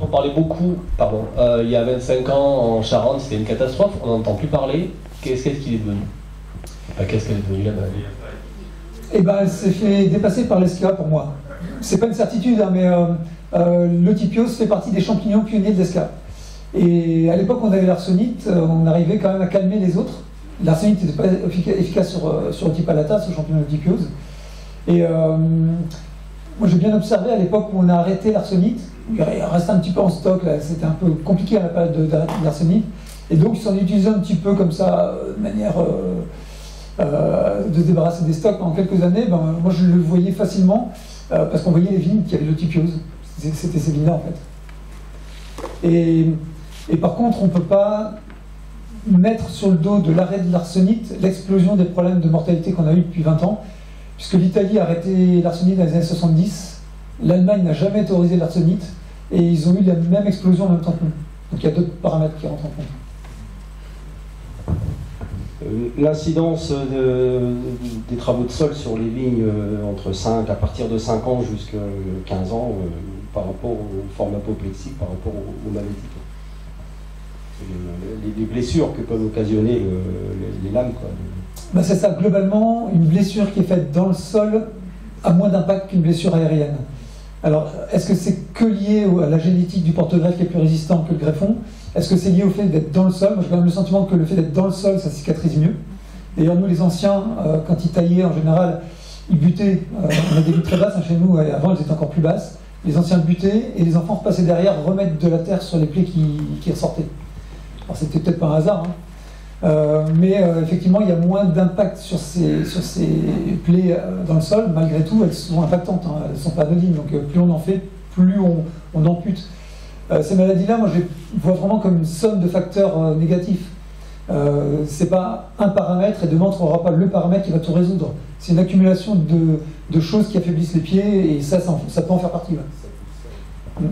On parlait beaucoup, pardon, euh, il y a 25 ans en Charente, c'était une catastrophe, on n'entend plus parler. Qu'est-ce qu'il est devenu? Qu'est-ce qu'elle est devenue maladie?
Eh ben, s'est fait dépasser par l'esca pour moi. C'est pas une certitude, hein, mais euh, euh, le typios fait partie des champignons pionniers de l'esca. Et à l'époque, on avait l'arsonite, euh, on arrivait quand même à calmer les autres. L'arsonite n'était pas efficace sur, euh, sur Otipalata, ce champignon otypiose. Et euh, moi, j'ai bien observé à l'époque où on a arrêté l'arsonite, il restait un petit peu en stock, c'était un peu compliqué à la période l'arsonite. Et donc, ils s'en utilisaient un petit peu comme ça, de manière de se débarrasser des stocks pendant quelques années. Ben, moi, je le voyais facilement, parce qu'on voyait les vignes qui avaient l'otypiose. C'était ces vignes-là, en fait. Et et par contre, on ne peut pas mettre sur le dos de l'arrêt de l'arsonite l'explosion des problèmes de mortalité qu'on a eu depuis 20 ans, puisque l'Italie a arrêté l'arsonite dans les années 70, l'Allemagne n'a jamais autorisé l'arsonite, et ils ont eu la même explosion en même temps que nous. Donc il y a d'autres paramètres qui rentrent en compte.
Euh, l'incidence des travaux de sol sur les vignes euh, entre 5, à partir de 5 ans jusqu'à 15 ans euh, par rapport au format apoplexique, par rapport aux, maladies les, blessures que peuvent occasionner les, lames.
Bah, c'est ça, globalement, une blessure qui est faite dans le sol a moins d'impact qu'une blessure aérienne. Alors, est-ce que c'est que lié à la génétique du porte-greffe qui est plus résistant que le greffon Est-ce que c'est lié au fait d'être dans le sol Moi, j'ai quand même le sentiment que le fait d'être dans le sol, ça cicatrise mieux. D'ailleurs, nous, les anciens, euh, quand ils taillaient, en général, ils butaient. Euh, on a des buts très basses hein, chez nous, et avant, elles étaient encore plus basses. Les anciens butaient, et les enfants repassaient derrière, remettre de la terre sur les plaies qui, qui ressortaient. Alors c'était peut-être pas un hasard, hein. Euh, mais euh, effectivement, il y a moins d'impact sur ces, sur ces plaies euh, dans le sol. Malgré tout, elles sont impactantes, hein. elles ne sont pas anodines. Donc plus on en fait, plus on, ampute. ces maladies-là, moi, je les vois vraiment comme une somme de facteurs négatifs. C'est pas un paramètre et demain on trouvera pas le paramètre qui va tout résoudre. C'est une accumulation de, choses qui affaiblissent les pieds et ça, ça, peut en faire partie. Mm.